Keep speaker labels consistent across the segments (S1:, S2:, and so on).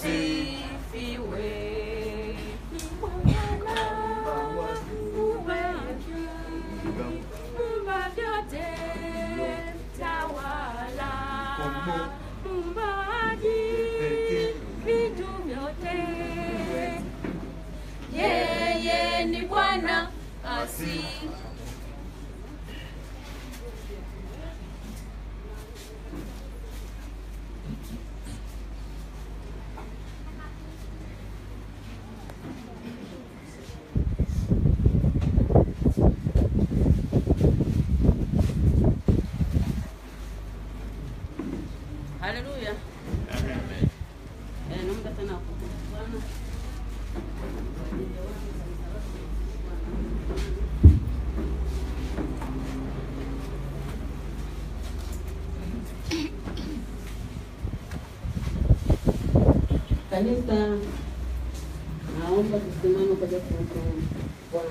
S1: Sim. está a hombres, pues, este mano, que con, con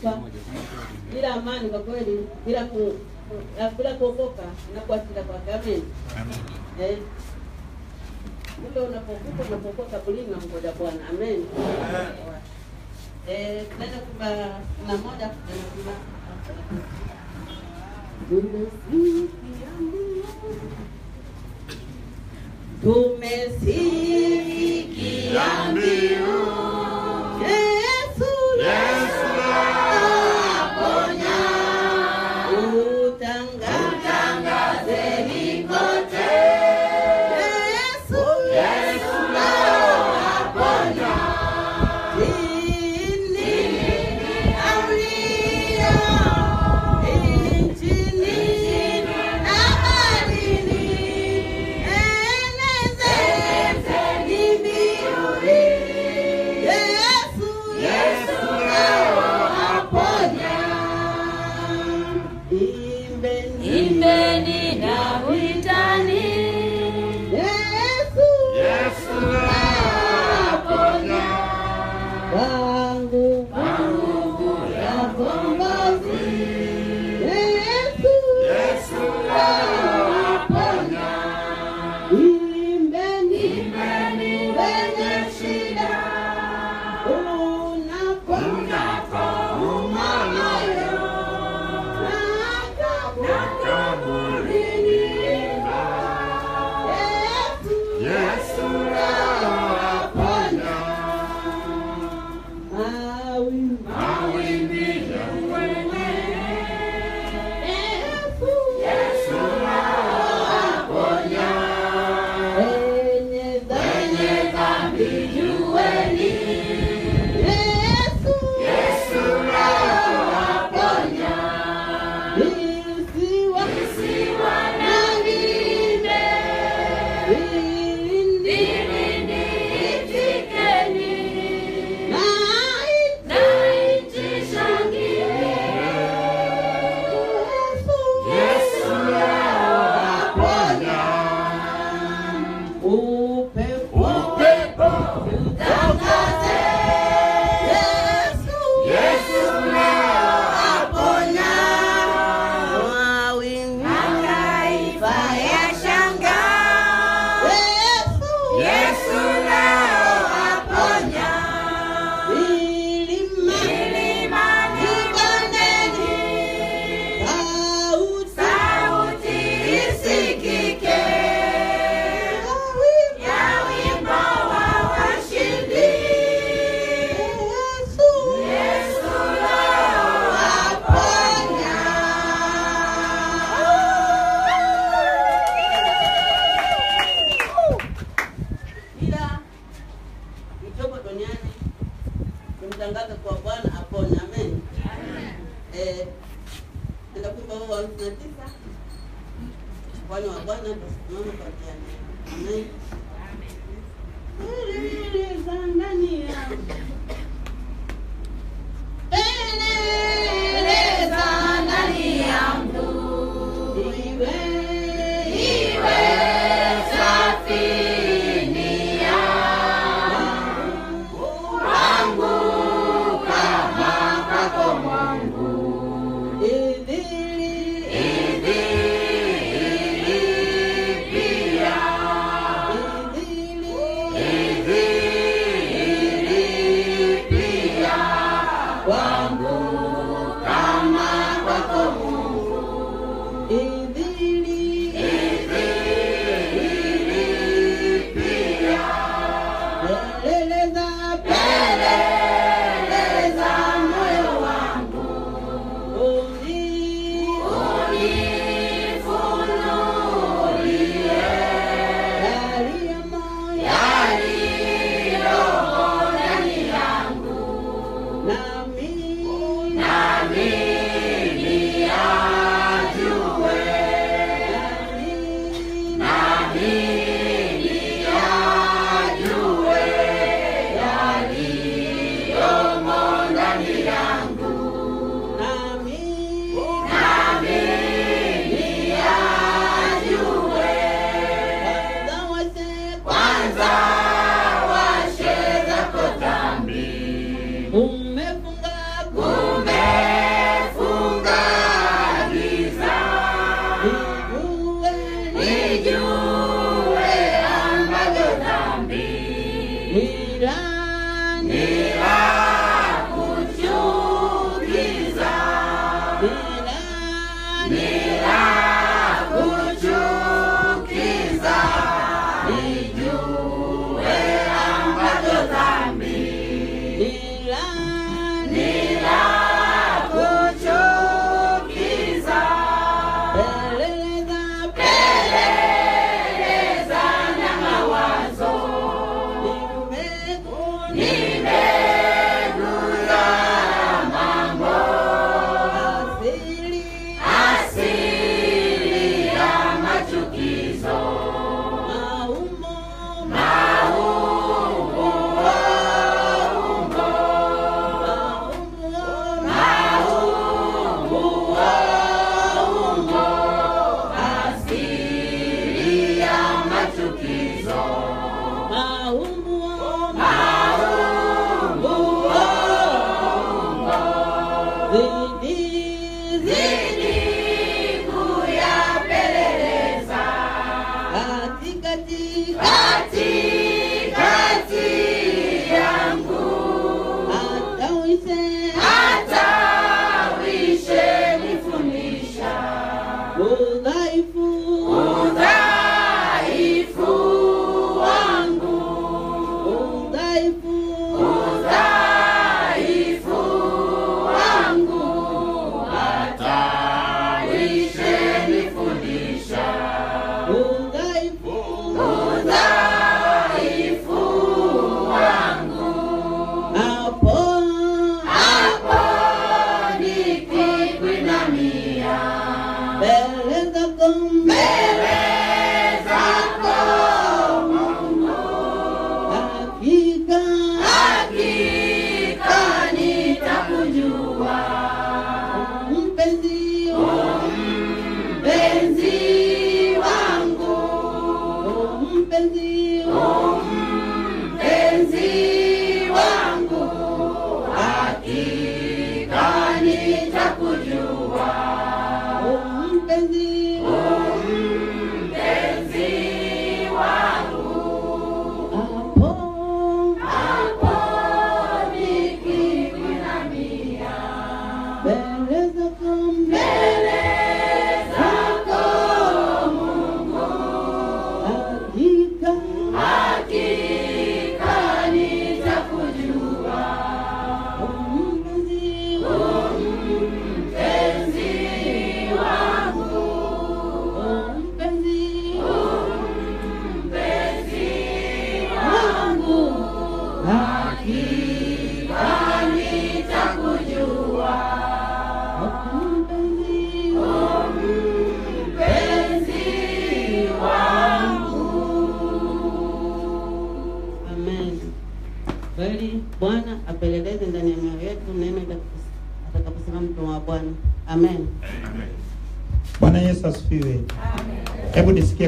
S1: kufa bila amani kwa kweli, bila ku bila kuokoka inakuwa shida kwake. Amen, eh? amen. Ule unapokufa unapokuwa kaburini namgoja Bwana. Amen. Eh, tunaenda kwamba na moja tunaenda kwamba tumesikia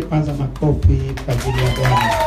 S1: Kwanza
S2: makofi kwa ajili ya Bwana.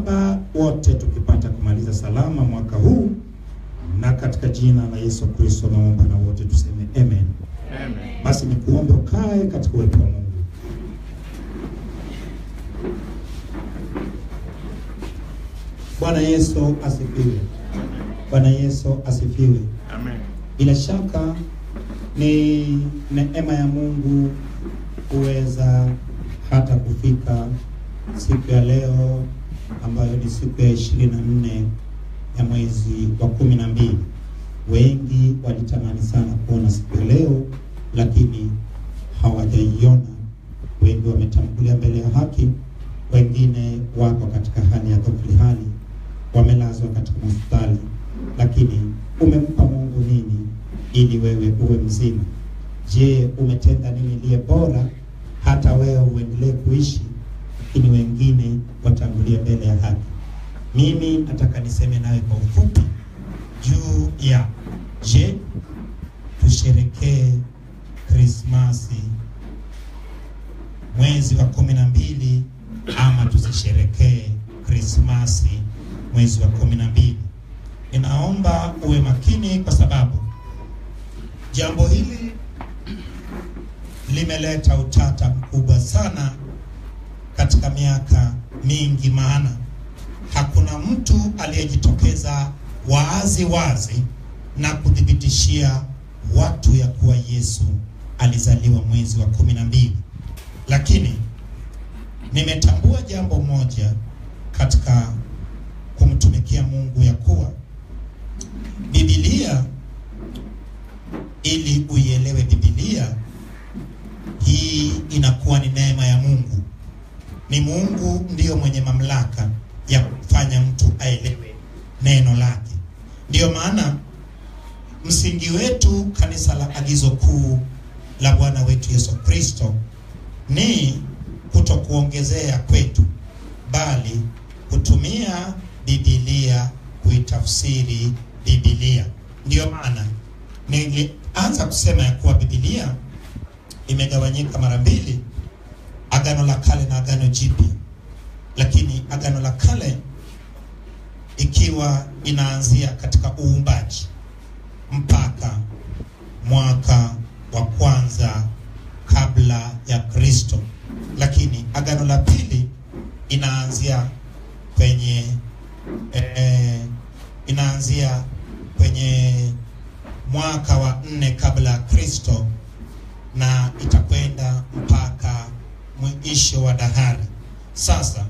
S2: Na Baba wote tukipata kumaliza salama mwaka huu, na katika jina la Yesu Kristo naomba na wote tuseme amen.
S3: Amen.
S2: Basi ni kuomba ukae katika uwepo wa Mungu. Bwana Yesu asifiwe. Bwana Yesu asifiwe.
S3: Amen.
S2: Bila shaka ni neema ya Mungu kuweza hata kufika siku ya leo ambayo ni siku ya ishirini na nne ya mwezi wa kumi na mbili. Wengi walitamani sana kuona siku ya leo, lakini hawajaiona. Wengi wametambulia mbele ya haki, wengine wako katika hali ya dhofli hali, wamelazwa katika hospitali, lakini umempa Mungu nini ili wewe uwe mzima? Je, umetenda nini liye bora hata wewe uendelee kuishi, lakini wengine watangulia mbele ya haki? Mimi nataka niseme nawe kwa ufupi juu ya je, tusherekee Krismasi mwezi wa kumi na mbili ama tusisherekee Krismasi mwezi wa kumi na mbili. Ninaomba uwe makini kwa sababu jambo hili limeleta utata mkubwa sana katika miaka mingi, maana hakuna mtu aliyejitokeza wazi wazi na kuthibitishia watu ya kuwa Yesu alizaliwa mwezi wa kumi na mbili, lakini nimetambua jambo moja katika kumtumikia Mungu ya kuwa Biblia, ili uielewe Biblia hii inakuwa ni neema ya Mungu. Ni Mungu ndiyo mwenye mamlaka ya kufanya mtu aelewe neno lake. Ndiyo maana msingi wetu kanisa la Agizo Kuu la Bwana wetu Yesu Kristo ni kutokuongezea kwetu, bali kutumia Biblia kuitafsiri Biblia. Ndiyo maana nilianza kusema ya kuwa Biblia imegawanyika mara mbili, Agano la Kale na Agano Jipya. Lakini Agano la Kale ikiwa inaanzia katika uumbaji mpaka mwaka wa kwanza kabla ya Kristo, lakini Agano la Pili inaanzia kwenye eh, inaanzia kwenye mwaka wa nne kabla ya Kristo na itakwenda mpaka mwisho wa dahari. Sasa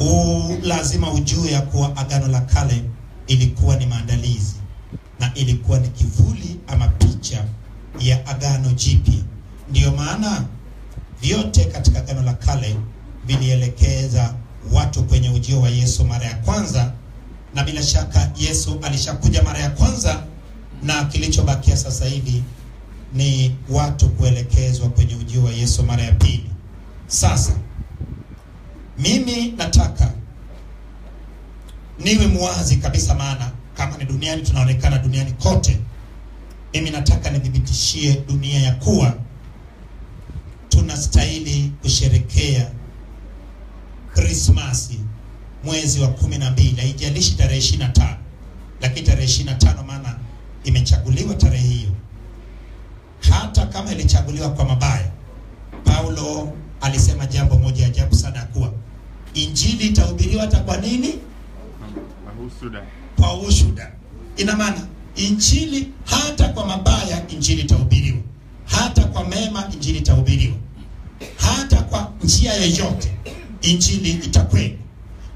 S2: u lazima ujue ya kuwa agano la kale ilikuwa ni maandalizi na ilikuwa ni kivuli ama picha ya agano jipya. Ndiyo maana vyote katika agano la kale vilielekeza watu kwenye ujio wa Yesu mara ya kwanza, na bila shaka Yesu alishakuja mara ya kwanza, na kilichobakia sasa hivi ni watu kuelekezwa kwenye ujio wa Yesu mara ya pili. Sasa mimi nataka niwe mwazi kabisa, maana kama ni duniani tunaonekana duniani kote. Mimi nataka nithibitishie dunia ya kuwa tunastahili kusherekea Krismasi mwezi wa kumi na mbili, haijalishi tarehe ishirini na tano, lakini tarehe ishirini na tano maana imechaguliwa tarehe hiyo, hata kama ilichaguliwa kwa mabaya. Paulo alisema jambo moja ajabu sana ya kuwa injili itahubiriwa hata kwa nini? Kwa ushuda. Ina maana injili hata kwa mabaya injili itahubiriwa, hata kwa mema injili itahubiriwa, hata kwa njia yoyote injili itakwenda.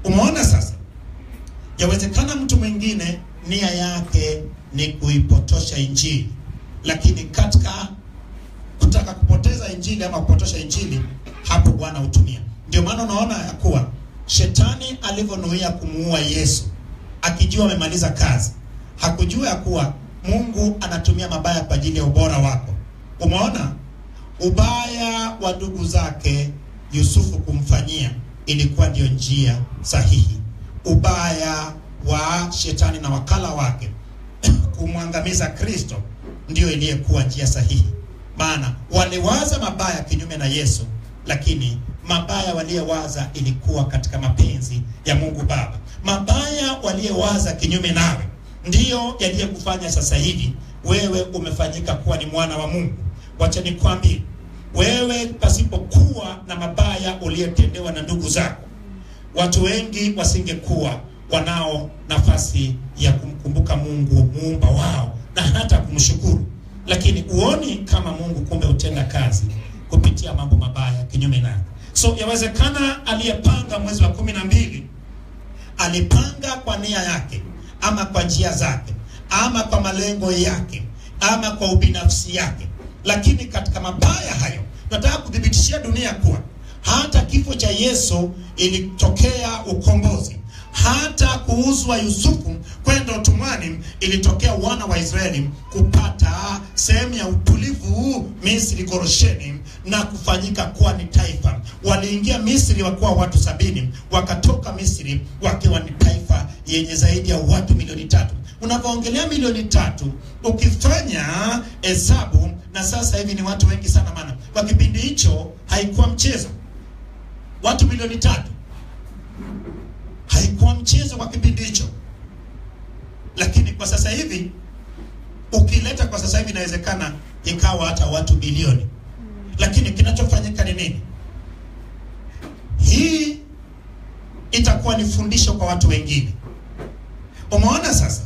S2: Umeona sasa, yawezekana mtu mwingine nia yake ni kuipotosha injili, lakini katika kutaka kupoteza injili ama kupotosha injili, hapo Bwana hutumia. Ndio maana unaona ya kuwa shetani alivyonuia kumuua Yesu akijua amemaliza kazi, hakujua ya kuwa Mungu anatumia mabaya kwa ajili ya ubora wako. Umeona ubaya wa ndugu zake Yusufu kumfanyia ilikuwa ndio njia sahihi. Ubaya wa shetani na wakala wake kumwangamiza Kristo ndiyo iliyekuwa njia sahihi, maana waliwaza mabaya kinyume na Yesu, lakini mabaya waliyewaza ilikuwa katika mapenzi ya Mungu Baba. Mabaya waliyewaza kinyume nawe ndiyo yaliyekufanya sasa hivi wewe umefanyika kuwa ni mwana wa Mungu. Wacha nikwambie wewe, pasipokuwa na mabaya uliyotendewa na ndugu zako, watu wengi wasingekuwa wanao nafasi ya kumkumbuka Mungu muumba wao na hata kumshukuru. Lakini uoni kama Mungu kumbe utenda kazi kupitia mambo mabaya kinyume na. So yawezekana aliyepanga mwezi wa kumi na mbili alipanga kwa nia yake ama kwa njia zake ama kwa malengo yake ama kwa ubinafsi yake, lakini katika mabaya hayo, nataka kuthibitishia dunia kuwa hata kifo cha Yesu ilitokea ukombozi, hata kuuzwa Yusufu kwenda utumwani ilitokea wana wa Israeli kupata sehemu ya utulivu Misri, korosheni na kufanyika kuwa ni taifa. Waliingia Misri wakiwa watu sabini, wakatoka Misri wakiwa ni taifa yenye zaidi ya watu milioni tatu. Unapoongelea milioni tatu, ukifanya hesabu, na sasa hivi ni watu wengi sana, maana kwa kipindi hicho haikuwa mchezo. Watu milioni tatu haikuwa mchezo kwa kipindi hicho, lakini kwa sasa hivi ukileta kwa sasa hivi inawezekana ikawa hata watu bilioni. Lakini kinachofanyika ni nini? Hii itakuwa ni fundisho kwa watu wengine. Umeona sasa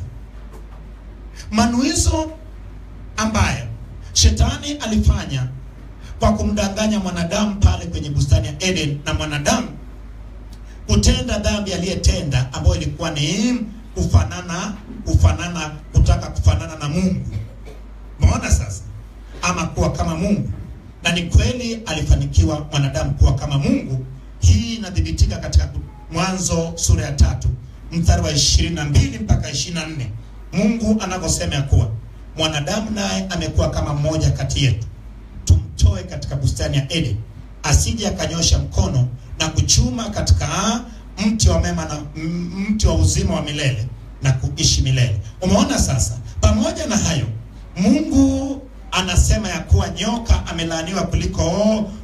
S2: manuizo ambayo shetani alifanya kwa kumdanganya mwanadamu pale kwenye bustani ya Eden na mwanadamu kutenda dhambi aliyetenda ambayo ilikuwa ni kufanana kufanana kutaka kufanana na Mungu. Umeona sasa, ama kuwa kama Mungu, na ni kweli alifanikiwa mwanadamu kuwa kama Mungu. Hii inadhibitika katika Mwanzo sura ya tatu mstari wa ishirini na mbili mpaka ishirini na nne Mungu anavyosema ya kuwa mwanadamu naye amekuwa kama mmoja kati yetu, tumtoe katika bustani ya Eden asije akanyosha mkono na kuchuma katika mti wa mema na mti wa uzima wa milele na kuishi milele. Umeona sasa, pamoja na hayo, Mungu anasema ya kuwa nyoka amelaaniwa kuliko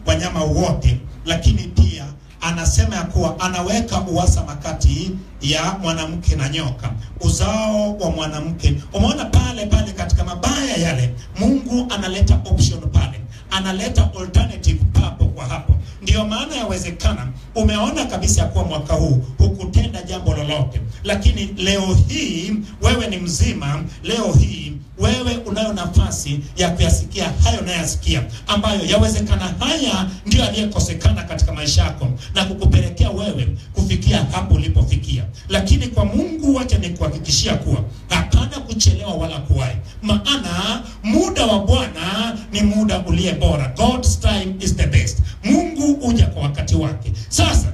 S2: wanyama wote, lakini pia anasema ya kuwa anaweka uhasama kati ya mwanamke na nyoka, uzao wa mwanamke. Umeona pale pale katika mabaya yale, Mungu analeta option pale, analeta alternative papo kwa hapo. Ndiyo maana yawezekana umeona kabisa kuwa mwaka huu hukutenda jambo lolote, lakini leo hii wewe ni mzima, leo hii wewe unayo nafasi ya kuyasikia hayo unayoyasikia, ambayo yawezekana haya ndio aliyekosekana katika maisha yako na kukupelekea wewe kufikia hapo ulipofikia. Lakini kwa Mungu, wacha nikuhakikishia kuwa hapana kuchelewa wala kuwai maana muda wa Bwana ni muda uliye bora. God's time is the best. Mungu huja kwa wakati wake. Sasa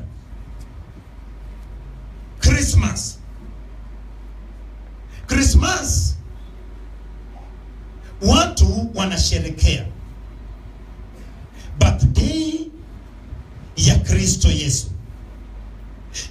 S2: Christmas, Christmas watu wanasherekea birthday ya Kristo Yesu.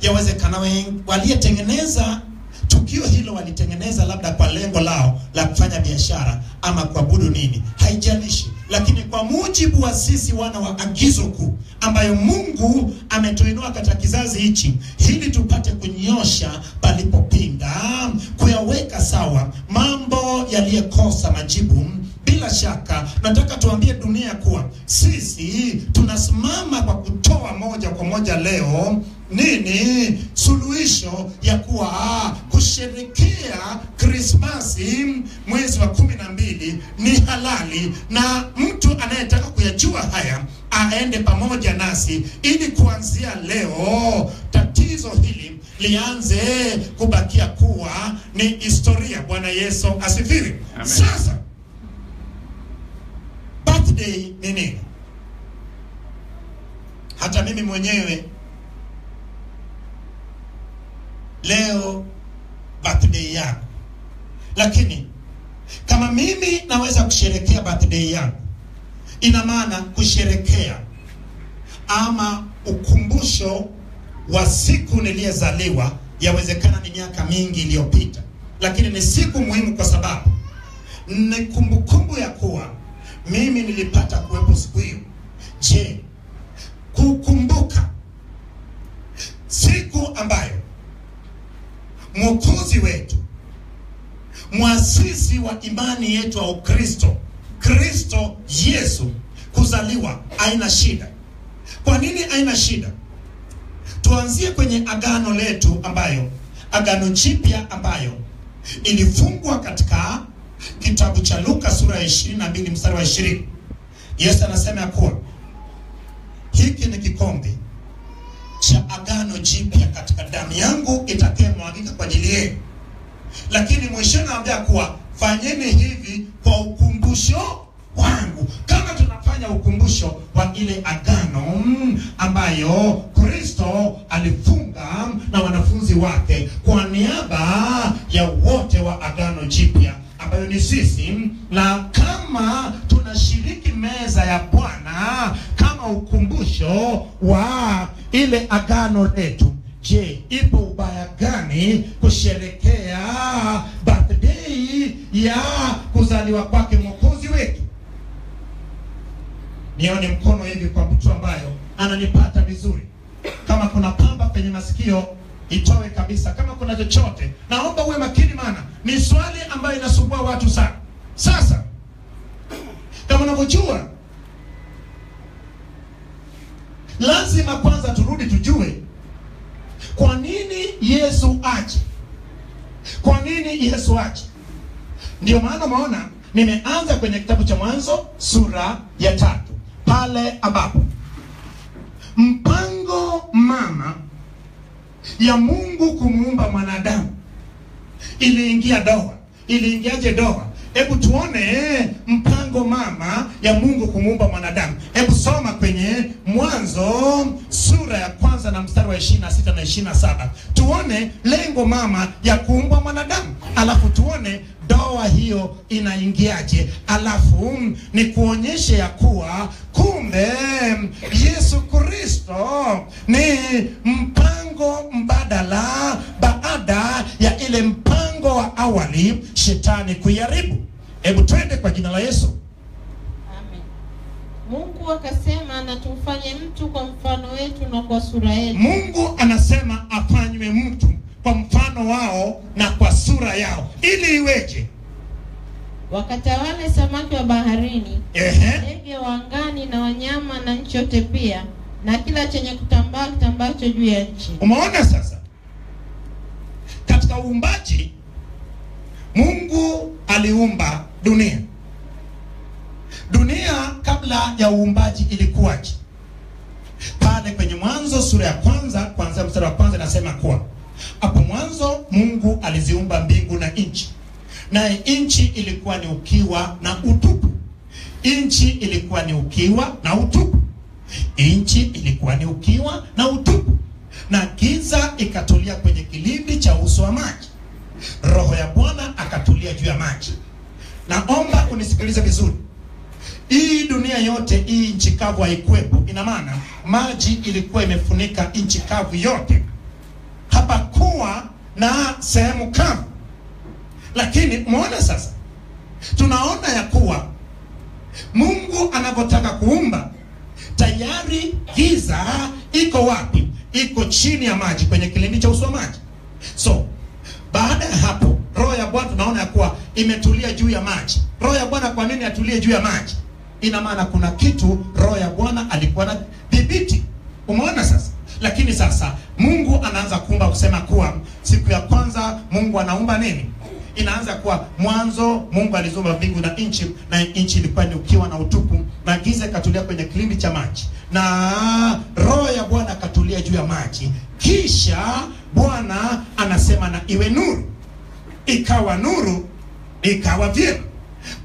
S2: Yawezekana waliyetengeneza tukio hilo walitengeneza labda kwa lengo lao la kufanya biashara ama kuabudu nini, haijalishi. Lakini kwa mujibu wa sisi wana wa agizo kuu ambayo Mungu ametuinua katika kizazi hichi, ili tupate kunyosha palipopinda, kuyaweka sawa mambo yaliyekosa majibu. Bila shaka nataka tuambie dunia kuwa sisi tunasimama kwa kutoa moja kwa moja leo nini suluhisho ya kuwa kusherekea Krismasi mwezi wa kumi na mbili ni halali, na mtu anayetaka kuyajua haya aende pamoja nasi, ili kuanzia leo tatizo hili lianze kubakia kuwa ni historia. Bwana Yesu asifiwe.
S3: Amen.
S2: Sasa birthday ni nini? Hata mimi mwenyewe leo birthday yangu, lakini kama mimi naweza kusherekea birthday yangu, ina maana kusherekea ama ukumbusho wa siku niliyezaliwa, yawezekana ni miaka mingi iliyopita, lakini ni siku muhimu kwa sababu ni kumbukumbu ya kuwa mimi nilipata kuwepo siku hiyo. Je, kukumbuka siku ambayo mwokozi wetu mwasisi wa imani yetu ya Ukristo, Kristo Yesu kuzaliwa, aina shida. Kwa nini aina shida? Tuanzie kwenye agano letu, ambayo agano jipya ambayo ilifungwa katika kitabu cha Luka sura ya 22 mstari wa 20. Yesu anasema ya kuwa hiki ni kikombe cha agano jipya katika damu yangu itakayomwagika kwa ajili yenu. Lakini mwishoni anaambia kuwa fanyeni hivi kwa ukumbusho wangu, kama tunafanya ukumbusho wa ile agano mm, ambayo Kristo alifunga na wanafunzi wake kwa niaba ya wote wa agano jipya ambayo ni sisi, na kama tunashiriki meza ya Bwana kama ukumbusho wa ile agano letu. Je, ipo ubaya gani kusherekea birthday ya kuzaliwa kwake mwokozi wetu? Nione mkono hivi kwa mtu ambayo ananipata vizuri. Kama kuna pamba kwenye masikio itoe kabisa. Kama kuna chochote, naomba uwe makini, maana ni swali ambayo inasumbua watu sana. Sasa kama unavyojua, lazima kwanza turudi tujue kwa nini Yesu aje. Kwa nini Yesu aje? Ndio maana maona nimeanza kwenye kitabu cha Mwanzo sura ya tatu pale ambapo mpango mama ya Mungu kumuumba mwanadamu iliingia doa. Iliingiaje doa? Hebu tuone mpango mama ya Mungu kumuumba mwanadamu. Hebu soma kwenye Mwanzo sura ya kwanza na mstari wa 26 na 27, tuone lengo mama ya kuumba mwanadamu, alafu tuone doa hiyo inaingiaje, alafu ni kuonyeshe ya kuwa kumbe Yesu Kristo ni mpango mbadala baada ya ile mpango wa awali shetani kuiharibu. Hebu twende kwa jina la Yesu.
S4: Amen. Mungu akasema na tumfanye mtu kwa mfano wetu na kwa sura yetu,
S2: Mungu anasema afanywe mtu kwa mfano wao na kwa sura yao, ili iweje?
S4: wakatawale samaki wa baharini, ndege wa angani na wanyama na nchi yote pia, na kila chenye kutambaa kitambacho juu ya nchi.
S2: umeona sasa, katika uumbaji Mungu aliumba dunia. Dunia kabla ya uumbaji ilikuwaje? Pale kwenye Mwanzo sura ya kwanza kuanzia mstari wa kwanza inasema kuwa hapo mwanzo Mungu aliziumba mbingu na nchi, naye nchi ilikuwa ni ukiwa na utupu. Nchi ilikuwa ni ukiwa na utupu. Nchi ilikuwa ni ukiwa na utupu, na giza ikatulia kwenye kilindi cha uso wa maji. Roho ya Bwana akatulia juu ya maji. Naomba unisikilize vizuri. Hii dunia yote, hii nchi kavu haikuwepo. Ina maana maji ilikuwa imefunika nchi kavu yote, hapakuwa na sehemu kavu. Lakini muone sasa, tunaona ya kuwa Mungu anavyotaka kuumba, tayari giza iko wapi? Iko chini ya maji, kwenye kilindi cha uso wa maji. So baada ya hapo, roho ya Bwana tunaona ya kuwa imetulia juu ya maji. Roho ya Bwana kwa nini atulie juu ya maji? Ina maana kuna kitu roho ya Bwana alikuwa na dhibiti. Umeona sasa? Lakini sasa Mungu anaanza kuumba kusema kuwa siku ya kwanza Mungu anaumba nini? Inaanza kuwa mwanzo Mungu alizumba mbingu na nchi, na nchi ilikuwa ni ukiwa na utupu, na giza ikatulia kwenye kilindi cha maji, na roho ya Bwana akatulia juu ya maji. Kisha Bwana anasema na iwe nuru, ikawa nuru, ikawa vyema.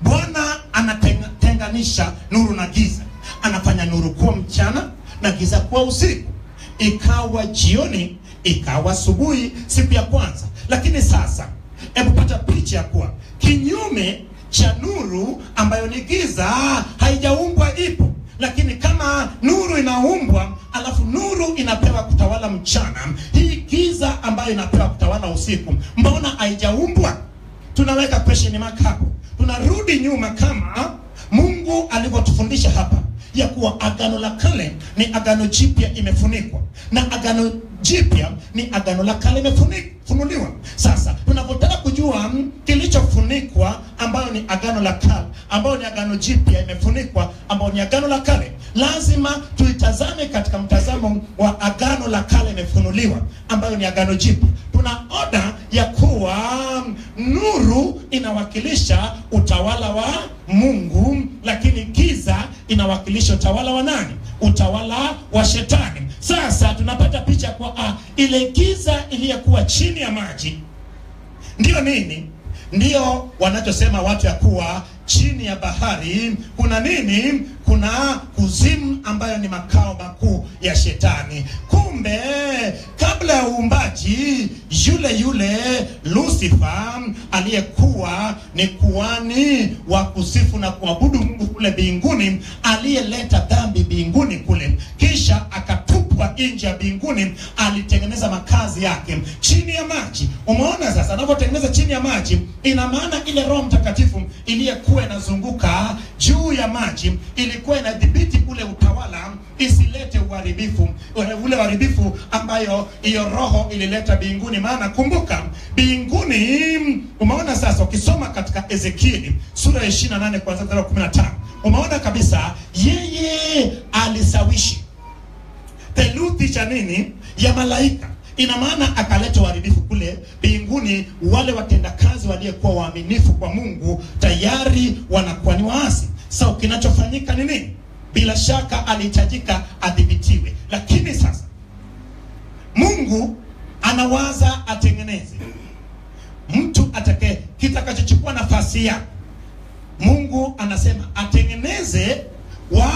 S2: Bwana anatenganisha nuru na giza, anafanya nuru kuwa mchana na giza kuwa usiku. Ikawa jioni, ikawa asubuhi, siku ya kwanza. Lakini sasa, hebu pata picha ya kuwa kinyume cha nuru ambayo ni giza haijaumbwa, ipo. Lakini kama nuru inaumbwa, alafu nuru inapewa kutawala mchana, hii giza ambayo inapewa kutawala usiku, mbona haijaumbwa? Tunaweka question mark tunarudi nyuma kama Mungu alivyotufundisha hapa ya kuwa agano la kale ni agano jipya imefunikwa na agano jipya ni agano la kale limefunuliwa. Sasa tunapotaka kujua kilichofunikwa ambayo ni agano la kale, ambayo ni agano jipya imefunikwa, ambayo ni agano la kale, lazima tuitazame katika mtazamo wa agano la kale imefunuliwa, ambayo ni agano jipya. Tuna oda ya kuwa nuru inawakilisha utawala wa Mungu, lakini giza inawakilisha utawala wa nani? Utawala wa Shetani. Sasa tunapata picha kwa ah, ile giza iliyokuwa chini ya maji ndiyo nini? Ndiyo wanachosema watu ya kuwa chini ya bahari kuna nini? Kuna kuzimu ambayo ni makao makuu ya Shetani. Kumbe kabla ya uumbaji, yule yule Lucifer aliyekuwa ni kuhani wa kusifu na kuabudu Mungu kule mbinguni, aliyeleta dhambi mbinguni kule, kisha akatupwa nje ya mbinguni, alitengeneza makazi yake chini ya maji. Umeona sasa, anavyotengeneza chini ya maji, ina maana ile Roho Mtakatifu iliyekuwa inazunguka juu ya maji ilikuwa inadhibiti ule utawala isilete uharibifu, ule uharibifu ambayo hiyo roho ilileta binguni. Maana kumbuka, binguni, umeona sasa, ukisoma katika Ezekieli sura ya 28 kuanzia 15 umeona kabisa yeye alisawishi theluthi cha nini? Ya malaika. Ina maana akaleta uharibifu kule binguni Wale watendakazi waliyekuwa waaminifu kwa Mungu tayari wanakuwa ni waasi. Sasa kinachofanyika ni nini? Bila shaka alihitajika adhibitiwe, lakini sasa Mungu anawaza atengeneze. Mtu atakaye kitakachochukua nafasi ya Mungu anasema atengeneze wa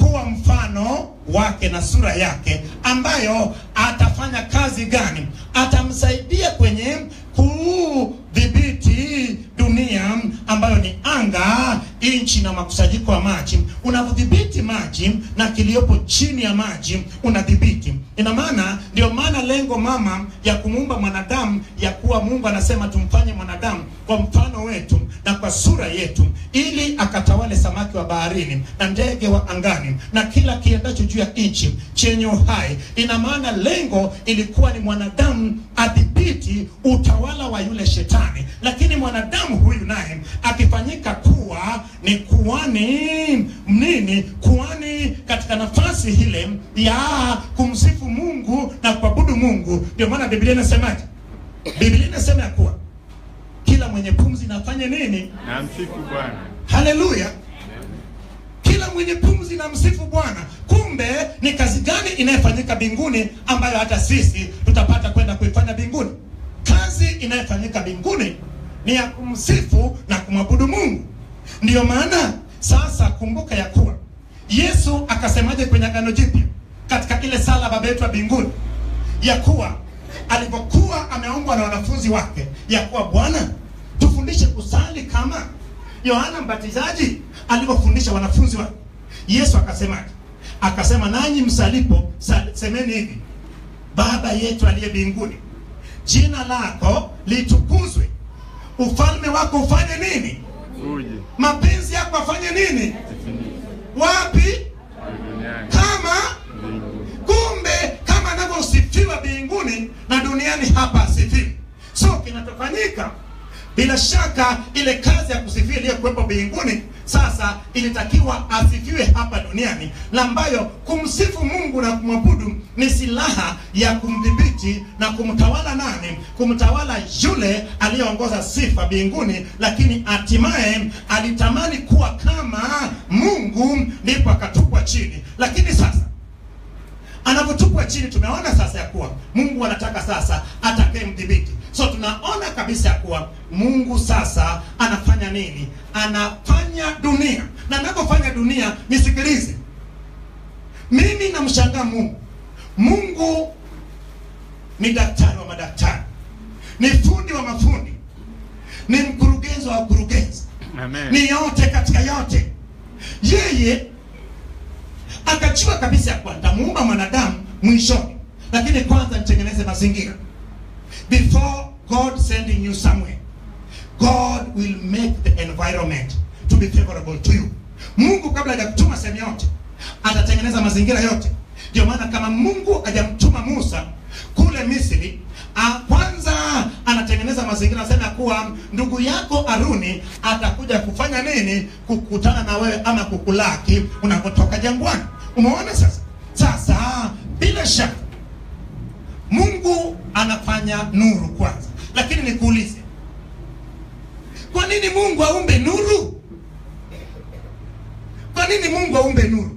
S2: kuwa mfano wake na sura yake, ambayo atafanya kazi gani? Atamsaidia kwenye kudhibiti dunia ambayo ni anga, nchi na makusajiko ya maji. unadhibiti maji na kiliyopo chini ya maji unadhibiti. Ina maana, ndio maana lengo mama ya kumuumba mwanadamu ya kuwa Mungu anasema tumfanye mwanadamu kwa mfano wetu na kwa sura yetu, ili akatawale samaki wa baharini na ndege wa angani na kila kiendacho juu ya nchi chenye uhai. Ina maana lengo ilikuwa ni mwanadamu adhibiti utawala wa yule shetani, lakini mwanadamu huyu naye akifanyika kuwa ni kuani mnini kuani katika nafasi ile ya kumsifu Mungu na kuabudu Mungu. Ndio maana Biblia inasemaje? Biblia inasema ya kuwa kila mwenye pumzi nafanye nini
S3: Na msifu Bwana.
S2: haleluya kila mwenye pumzi na msifu bwana kumbe ni kazi gani inayofanyika binguni ambayo hata sisi tutapata kwenda kuifanya binguni kazi inayofanyika binguni ni ya kumsifu na kumwabudu mungu ndiyo maana sasa kumbuka ya kuwa yesu akasemaje kwenye agano jipya? Katika ile sala baba yetu wa mbinguni. Ya kuwa alipokuwa ameombwa na wanafunzi wake ya kuwa bwana tufundishe kusali kama yohana mbatizaji alivyofundisha wanafunzi wake. Yesu akasemaje? Akasema nanyi msalipo sal- semeni hivi. Baba yetu aliye mbinguni jina lako litukuzwe. Ufalme wako ufanye nini mapenzi yako afanye nini? Wapi? Kama? Kumbe kama anavyosifiwa binguni na duniani hapa asifiwi so kinachofanyika bila shaka ile kazi ya kusifia iliyokuwepo mbinguni sasa ilitakiwa asifiwe hapa duniani na ambayo kumsifu mungu na kumwabudu ni silaha ya kumdhibiti na kumtawala nani? Kumtawala yule aliyeongoza sifa mbinguni lakini hatimaye alitamani kuwa kama mungu ndipo akatupwa chini. Lakini sasa anapotupwa chini tumeona sasa ya kuwa mungu anataka sasa atakaye mdhibiti so tunaona kabisa ya kuwa mungu sasa anafanya nini? Anafanya dunia. Na anapofanya dunia nisikilize. Mimi namshangaa mungu. Mungu ni daktari wa madaktari. Ni fundi wa mafundi. Ni mkurugenzi wa wakurugenzi. Ni yote katika yote. Yeye akajua kabisa ya kuwa nitamuumba mwanadamu mwishoni. Lakini kwanza nitengeneze mazingira before god sending you somewhere god will make the environment to be favorable to you. Mungu kabla hajakutuma sehemu yote atatengeneza mazingira yote. Ndio maana kama mungu hajamtuma musa kule misri kwanza anatengeneza mazingira sema kuwa ndugu yako aruni atakuja kufanya nini? Kukutana na wewe ama kukulaki unapotoka jangwani. Umeona sasa? Sasa bila shaka mungu anafanya nuru kwanza. Lakini nikuulize kwa nini mungu aumbe nuru? Kwa nini mungu aumbe nuru?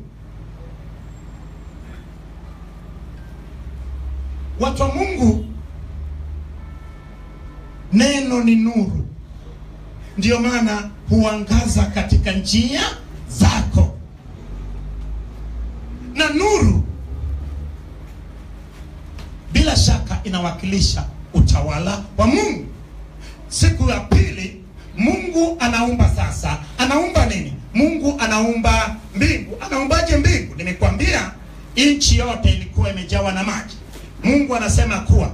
S2: Watu wa mungu neno ni nuru. Ndiyo maana huangaza katika njia zako. Na nuru bila shaka inawakilisha utawala wa mungu. Siku ya pili mungu anaumba sasa. Anaumba nini? Mungu anaumba mbingu. Anaumbaje mbingu? Nimekwambia nchi yote ilikuwa imejawa na maji. Mungu anasema kuwa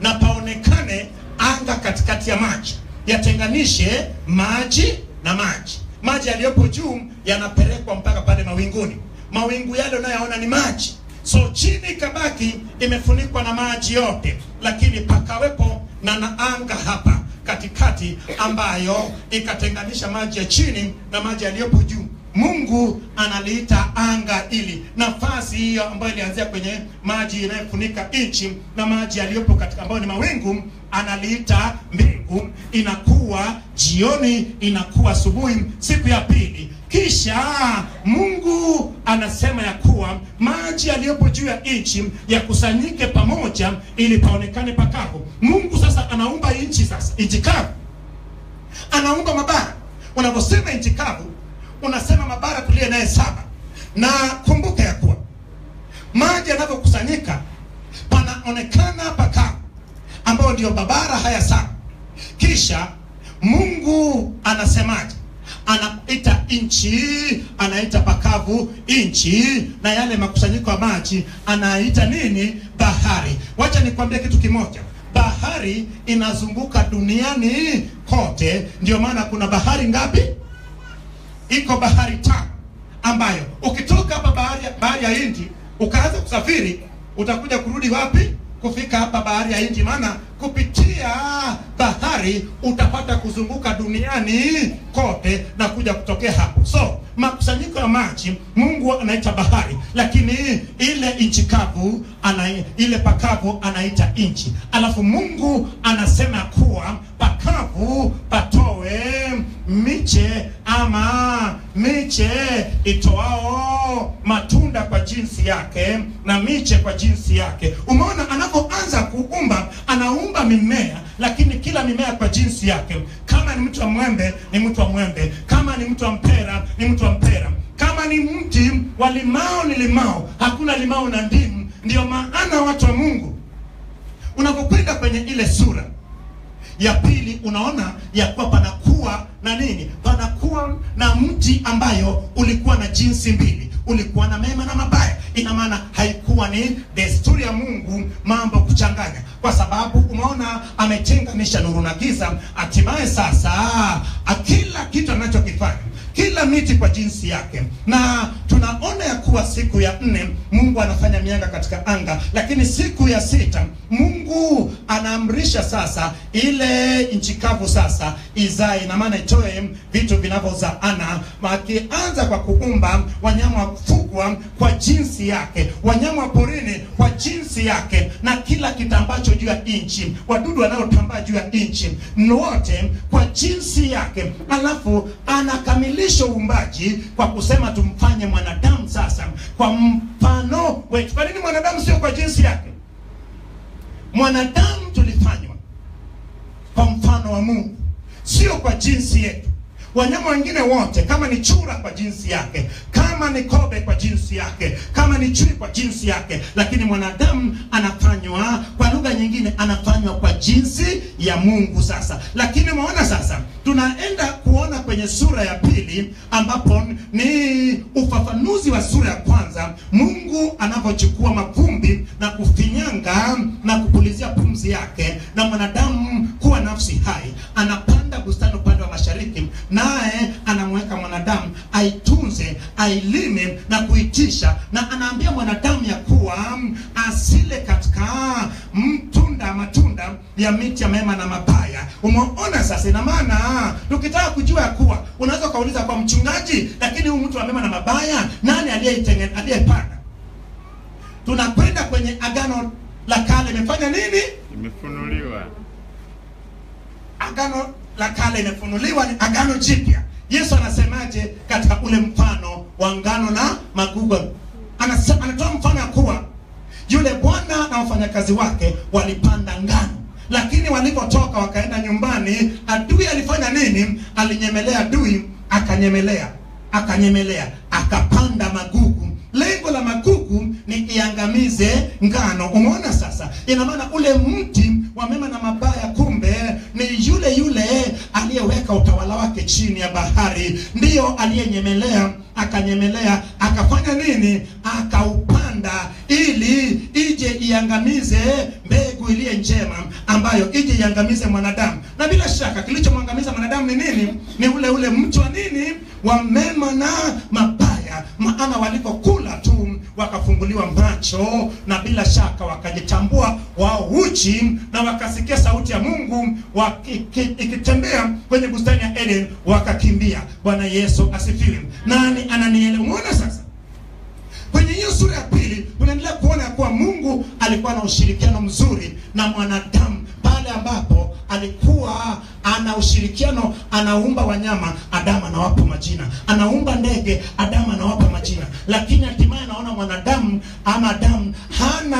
S2: na paonekane anga katikati ya maji yatenganishe maji na maji. Maji yaliyopo juu yanapelekwa mpaka pale mawinguni. Mawingu yale unayoona ni maji so chini kabaki imefunikwa na maji yote lakini pakawepo na na anga hapa katikati ambayo ikatenganisha maji ya chini na maji yaliyopo juu. Mungu analiita anga ili nafasi hiyo ambayo ilianzia kwenye maji inayofunika nchi na maji yaliyopo katika ambayo ni mawingu analiita mbingu. Inakuwa jioni inakuwa asubuhi siku ya pili kisha mungu anasema ya kuwa maji yaliyopo juu ya nchi yakusanyike pamoja ili paonekane pakavu. Mungu sasa anaumba nchi sasa nchi kavu. Anaumba mabara. Unaposema nchi kavu unasema mabara tuliye naye saba. Na kumbuka ya kuwa maji yanavyokusanyika panaonekana pakavu ambayo ndiyo mabara haya saba. Kisha mungu anasemaje anaita nchi anaita pakavu nchi na yale makusanyiko ya maji anaita nini? Bahari. Wacha nikwambie kitu kimoja. Bahari inazunguka duniani kote. Ndio maana kuna bahari ngapi? Iko bahari tano ambayo ukitoka hapa bahari, bahari ya hindi ukaanza kusafiri utakuja kurudi wapi? Kufika hapa bahari ya hindi. Maana kupitia bahari utapata kuzunguka duniani kote na kuja kutokea hapo. So makusanyiko ya maji Mungu anaita bahari, lakini ile nchi kavu ana, ile pakavu anaita nchi. Alafu Mungu anasema kuwa pakavu patoe miche ama miche itoao matunda kwa jinsi yake na miche kwa jinsi yake. Umeona, anapoanza kuumba anaumba mimea, lakini kila mimea kwa jinsi yake. Kama ni mtu wa mwembe ni mtu wa mwembe, kama ni mtu wa mpera ni mtu wa mpera, kama ni mti wa limao ni limao, hakuna limao na ndimu. ndio maana watu wa Mungu, unapokwenda kwenye ile sura ya pili unaona ya kuwa panakuwa na nini? Panakuwa na mti ambayo ulikuwa na jinsi mbili, ulikuwa na mema na mabaya. Ina maana haikuwa ni desturi ya Mungu mambo kuchanganya, kwa sababu umeona ametenganisha nuru na giza. Hatimaye sasa akila kila kitu anachokifanya kila miti kwa jinsi yake, na tunaona ya kuwa siku ya nne Mungu anafanya mianga katika anga, lakini siku ya sita Mungu anaamrisha sasa ile nchi kavu sasa izae, ina maana itoe vitu vinavyozaana, akianza kwa kuumba wanyama wa kufugwa kwa jinsi yake, wanyama wa porini kwa jinsi yake, na kila kitambacho juu ya nchi, wadudu wanaotambaa juu ya nchi wote kwa jinsi yake, alafu anakamilisha uumbaji kwa kusema tumfanye mwanadamu sasa kwa mfano wetu. Kwa nini mwanadamu sio kwa jinsi yake? Mwanadamu tulifanywa kwa mfano wa Mungu, sio kwa jinsi yetu. Wanyama wengine wote, kama ni chura kwa jinsi yake, kama ni kobe kwa jinsi yake, kama ni chui kwa jinsi yake, lakini mwanadamu anafanywa, kwa lugha nyingine, anafanywa kwa jinsi ya Mungu. Sasa lakini umeona, sasa tunaenda kuona kwenye sura ya pili, ambapo ni ufafanuzi wa sura ya kwanza, Mungu anapochukua mavumbi na kufinyanga na kupulizia pumzi yake na mwanadamu kuwa nafsi hai, anapanda naye anamweka mwanadamu aitunze, ailime na kuitisha, na anaambia mwanadamu ya kuwa mm, asile katika mtunda matunda ya miti ya mema na mabaya. Umeona sasa, ina maana tukitaka kujua ya kuwa, unaweza ukauliza kwa mchungaji, lakini huu mtu wa mema na mabaya nani aliyeitengeneza, aliyepanda? Tunakwenda kwenye agano la kale, imefanya nini?
S3: Imefunuliwa.
S2: agano la kale imefunuliwa ni agano jipya. Yesu anasemaje katika ule mfano wa ngano na magugu? Anatoa mfano ya kuwa yule bwana na wafanyakazi wake walipanda ngano lakini walipotoka wakaenda nyumbani adui alifanya nini? Alinyemelea adui akanyemelea akanyemelea akapanda magugu. Lengo la magugu ni iangamize ngano. Umeona sasa ina maana ule mti wa mema na mabaya aliyeweka utawala wake chini ya bahari. Ndiyo aliyenyemelea akanyemelea akafanya nini? Akaupanda ili ije iangamize mbegu iliye njema ambayo ije iangamize mwanadamu. Na bila shaka kilichomwangamiza mwanadamu ni nini? Ni ule ule mti wa nini? Wa mema na mabaya maana walipokula tu wakafunguliwa macho na bila shaka wakajitambua wao uchi na wakasikia sauti ya mungu ikitembea kwenye bustani ya eden wakakimbia. Bwana yesu asifiwe. Nani ananielewa? Umeona sasa? Kwenye hiyo sura ya pili unaendelea kuona kuwa mungu alikuwa na ushirikiano mzuri na mwanadamu pale ambapo alikuwa ana ushirikiano anaumba wanyama adamu anawapa majina. Anaumba ndege adamu anawapa majina. Lakini hatimaye anaona mwanadamu ama adamu hana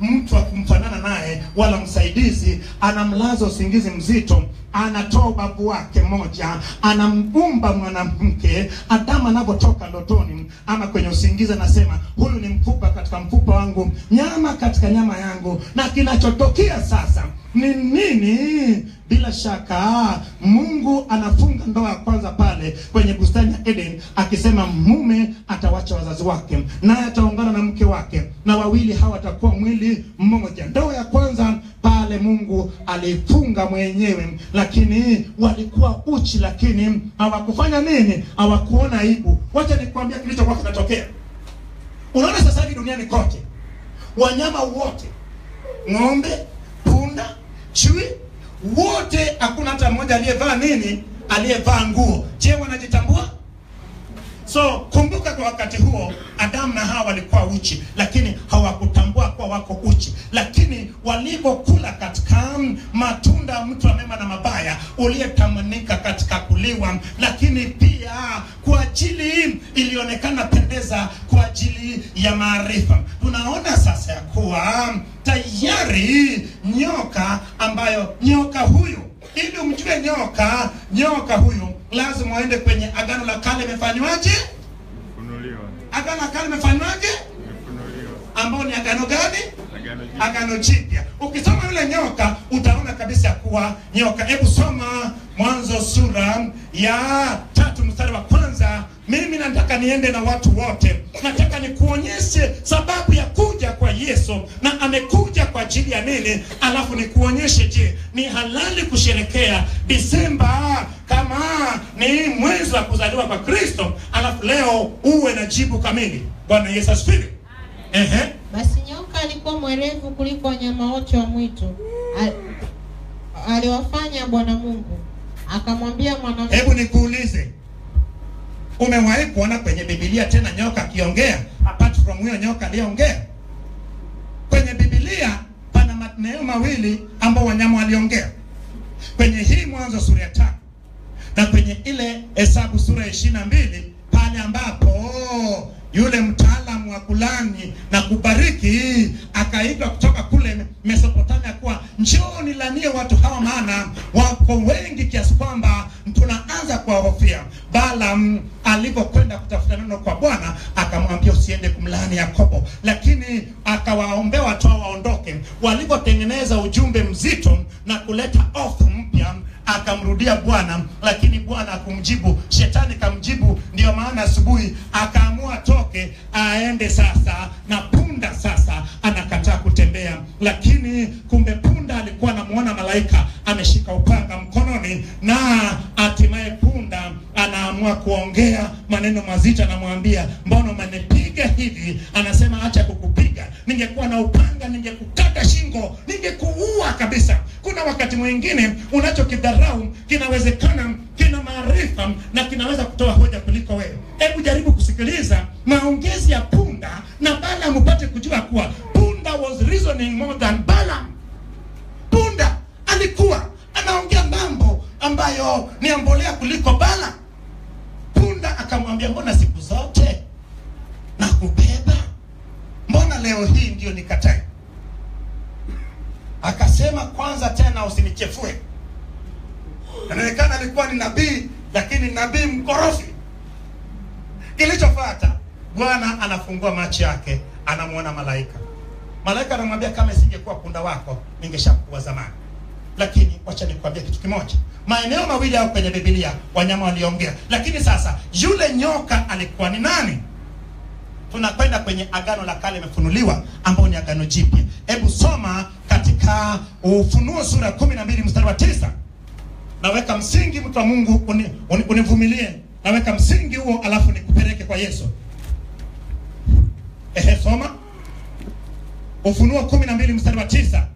S2: mtu wa kumfanana naye wala msaidizi. Anamlaza usingizi mzito anatoa ubavu wake moja anambumba mwanamke. Adamu anavyotoka ndotoni ama kwenye usingizi anasema huyu ni mfupa katika mfupa wangu nyama katika nyama yangu. Na kinachotokea sasa ni nini? Bila shaka mungu anafunga ndoa ya kwanza pale kwenye bustani ya eden akisema mume atawacha wazazi wake naye ataungana na mke wake na wawili hawa watakuwa mwili mmoja. Ndoa ya kwanza pale mungu alifunga mwenyewe lakini walikuwa uchi lakini hawakufanya nini? Hawakuona aibu. Wacha nikwambia kilichokuwa kinatokea. Unaona sasa hivi duniani kote wanyama wote ng'ombe chui? Wote hakuna hata mmoja aliyevaa nini aliyevaa nguo. Je wanajitambua? So kumbuka kwa wakati huo adamu na hawa walikuwa uchi lakini hawakutambua kuwa wako uchi. Lakini walivyokula katika matunda mtu wa mema na mabaya uliyetamanika katika kuliwa lakini ajili ilionekana pendeza kwa ajili ya maarifa. Tunaona sasa ya kuwa tayari nyoka ambayo nyoka huyu ili umjue nyoka nyoka huyu lazima uende kwenye agano la kale imefanywaje? Agano la kale imefanywaje? Ambao ni agano gani?
S3: Agano jipya.
S2: agano jipya. Ukisoma yule nyoka utaona kabisa ya kuwa nyoka. Hebu soma mwanzo sura ya tatu mstari wa kwanza. Mimi nataka niende na watu wote. Nataka nikuonyeshe sababu ya kuja kwa yesu na amekuja kwa ajili ya nini? Alafu nikuonyeshe je ni halali kusherekea disemba kama ni mwezi wa kuzaliwa kwa kristo? Alafu leo uwe na jibu kamili. Bwana yesu asifiwe. Ehe.
S4: Basi nyoka alikuwa mwerevu kuliko wanyama wote wa mwitu. Al- aliwafanya Bwana Mungu. Akamwambia mwanamke,
S2: hebu nikuulize umewahi kuona kwenye Biblia tena nyoka akiongea apart from huyo nyoka aliyeongea? Kwenye Biblia pana maeneo mawili ambao wanyama waliongea. Kwenye hii mwanzo sura ya tano na kwenye ile hesabu sura ya ishiri na mbili pale ambapo yule mtaalamu wa kulani na kubariki akaitwa kutoka kule mesopotamia kuwa njoo nilanie watu hawa maana wako wengi kiasi kwamba tunaanza kuwahofia. Balaam alipokwenda kutafuta neno kwa bwana akamwambia usiende kumlaani yakobo. Lakini akawaombea watu hao waondoke. Walipotengeneza ujumbe mzito na kuleta ofu mpya akamrudia bwana lakini bwana akumjibu. Shetani kamjibu. Ndio maana asubuhi akaamua toke aende sasa na punda sasa anakataa kutembea lakini kumbe punda alikuwa anamwona malaika ameshika upanga mkononi na hatimaye punda anaamua kuongea maneno mazito anamwambia mbona umenipiga hivi? Anasema acha kukupiga. Ningekuwa na upanga ningekukata shingo ningekuua kabisa. Kuna wakati mwingine unachokidharau kinawezekana kina maarifa na kinaweza kutoa hoja kuliko wewe. Hebu jaribu kusikiliza maongezi ya punda na bala upate kujua kuwa punda was reasoning more than Balaam. punda alikuwa anaongea mambo ambayo ni ambolea kuliko Balaam. punda akamwambia mbona siku zote na kubeba mbona leo hii ndio nikatae? Akasema kwanza tena usinichefue. Inaonekana alikuwa ni nabii lakini nabii mkorofi. Kilichofuata bwana anafungua macho yake anamwona malaika malaika anamwambia kama isingekuwa punda wako ningeshakuwa zamani. Lakini wacha nikwambie kitu kimoja. Maeneo mawili au kwenye Biblia wanyama waliongea. Lakini sasa yule nyoka alikuwa ni nani? Tunakwenda kwenye agano la kale imefunuliwa ambao ni agano jipya. Hebu soma katika ufunuo sura kumi na mbili mstari wa tisa. Naweka msingi mtu wa mungu uni, uni, univumilie. Naweka msingi huo alafu nikupeleke kwa yesu. Ehe soma ufunuo kumi na mbili mstari wa tisa.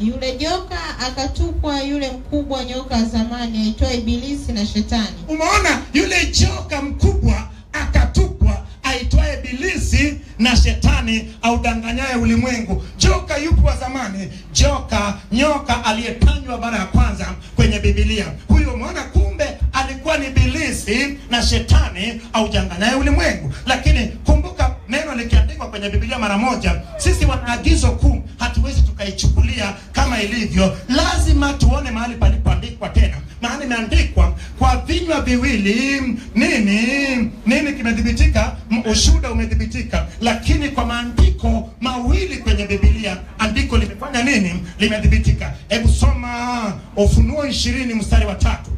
S4: Yule joka akatupwa, yule mkubwa nyoka wa zamani aitwaye Ibilisi na Shetani,
S2: umeona? Yule joka mkubwa akatupwa aitwaye Ibilisi na shetani audanganyaye ulimwengu. Joka yupo wa zamani? Joka nyoka aliyetanywa mara ya kwanza kwenye bibilia huyo umeona? Kumbe alikuwa ni Ibilisi na shetani audanganyaye ulimwengu. Lakini kumbuka neno likiandikwa kwenye Biblia mara moja sisi wanaagizo kuu hatuwezi tukaichukulia kama ilivyo. Lazima tuone mahali palipoandikwa tena. Maana imeandikwa kwa vinywa viwili nini? Nini kimethibitika? Ushuda umethibitika. Lakini kwa maandiko mawili kwenye Biblia andiko limefanya nini? Limethibitika. Hebu soma ufunuo ishirini mstari wa tatu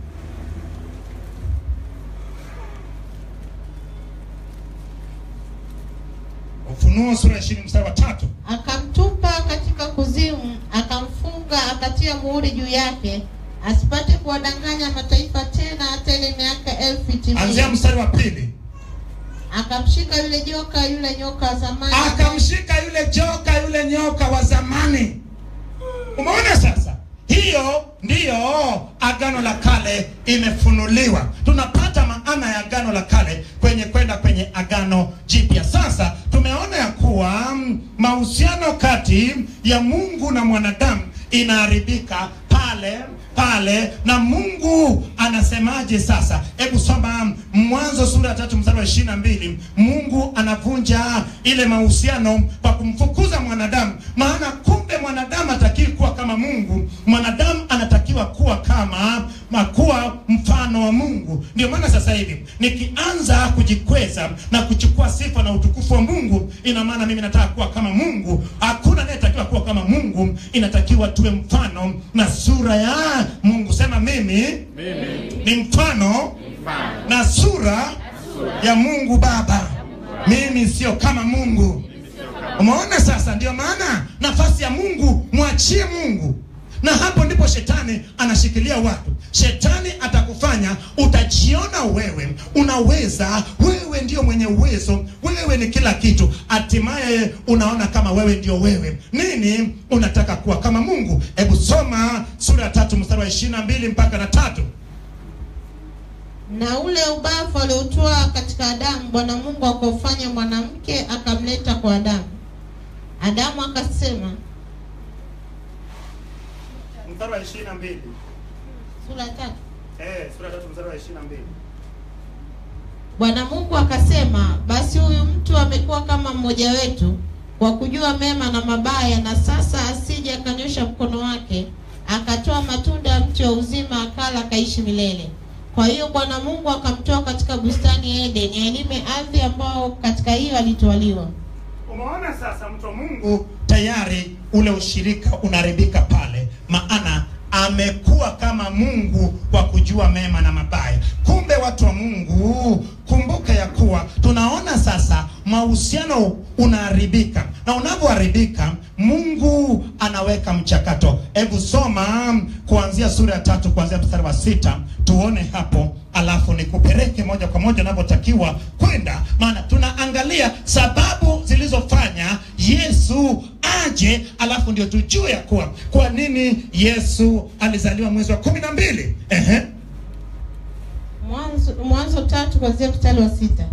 S2: ufunuo sura ya ishirini mstari wa tatu.
S4: Akamtupa katika kuzimu, akamfunga, akatia muhuri juu yake, asipate kuwadanganya mataifa tena hata ile miaka elfu
S2: anzia mstari wa pili.
S4: Akamshika yule joka, yule nyoka wa zamani,
S2: akamshika yule joka yule nyoka wa zamani. Umeona sasa, hiyo ndiyo agano la kale imefunuliwa. Tunapata maana ya agano la kale kwenye kwenda kwenye agano jipya. Sasa tumeona ya kuwa mm, mahusiano kati ya Mungu na mwanadamu inaharibika pale pale na Mungu anasemaje sasa? Hebu soma Mwanzo sura ya tatu mstari wa ishirini na mbili. Mungu anavunja ile mahusiano kwa kumfukuza mwanadamu, maana kumbe mwanadamu atakiwi kuwa kama Mungu. Mwanadamu anatakiwa kuwa kama kuwa mfano wa Mungu. Ndio maana sasa hivi nikianza kujikweza na kuchukua sifa na utukufu wa Mungu, ina maana mimi nataka kuwa kama Mungu. Hakuna anayetakiwa kuwa kama Mungu, inatakiwa tuwe mfano na sura ya Mungu. Sema mimi
S3: Mimi
S2: ni mfano
S3: mfano
S2: na sura ya Mungu Baba. Mimi sio kama Mungu. Umeona sasa? Ndio maana nafasi ya Mungu mwachie Mungu, na hapo ndipo shetani anashikilia watu. Shetani atakufanya utajiona wewe unaweza, wewe ndio mwenye uwezo, wewe ni kila kitu. Hatimaye unaona kama wewe ndio wewe. Nini? Unataka kuwa kama Mungu. Hebu soma sura ya tatu mstari wa ishirini na mbili mpaka na tatu.
S4: Na ule ubavu aliotoa katika Adamu, Bwana Mungu akaufanya mwanamke akamleta kwa Adamu. Adamu akasema,
S2: Mstari wa ishirini na mbili.
S4: sura ya tatu.
S2: Eh, sura ya tatu mstari wa ishirini na mbili.
S4: Bwana Mungu akasema, basi huyu mtu amekuwa kama mmoja wetu kwa kujua mema na mabaya, na sasa asije akanyosha mkono wake akatoa matunda ya mti wa uzima akala akaishi milele. Kwa hiyo Bwana Mungu akamtoa katika bustani ya Edeni ailime ardhi ambao katika hiyo alitwaliwa.
S2: Umeona sasa, mtu wa Mungu tayari ule ushirika unaharibika pale, maana amekuwa kama Mungu kwa kujua mema na mabaya. Kumbe watu wa Mungu, kumbuka ya kuwa tunaona sasa mahusiano unaharibika, na unavyoharibika Mungu anaweka mchakato. Hebu soma kuanzia sura ya tatu kuanzia mstari wa sita tuone hapo, alafu nikupeleke moja kwa moja unavyotakiwa kwenda, maana tunaangalia sababu zilizofanya Yesu aje, alafu ndio tujue ya kuwa kwa nini Yesu alizaliwa mwezi wa kumi na mbili. Ehe,
S4: Mwanzo, Mwanzo tatu kuanzia mstari wa sita.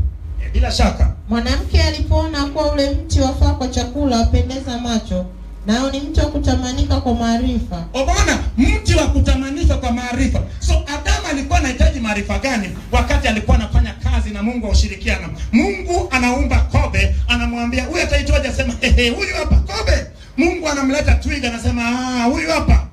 S2: Bila shaka
S4: Mwanamke alipoona kuwa ule mti wafaa kwa chakula, wapendeza macho, nao ni mti wa kutamanika kwa maarifa,
S2: Umeona, mti wa kutamanika kwa maarifa. So Adamu alikuwa anahitaji maarifa gani wakati alikuwa anafanya kazi na Mungu wa ushirikiano? Mungu anaumba kobe, anamwambia huyu ataitwaje? Asema hehe, huyu hapa kobe. Mungu anamleta twiga, anasema ah, huyu hapa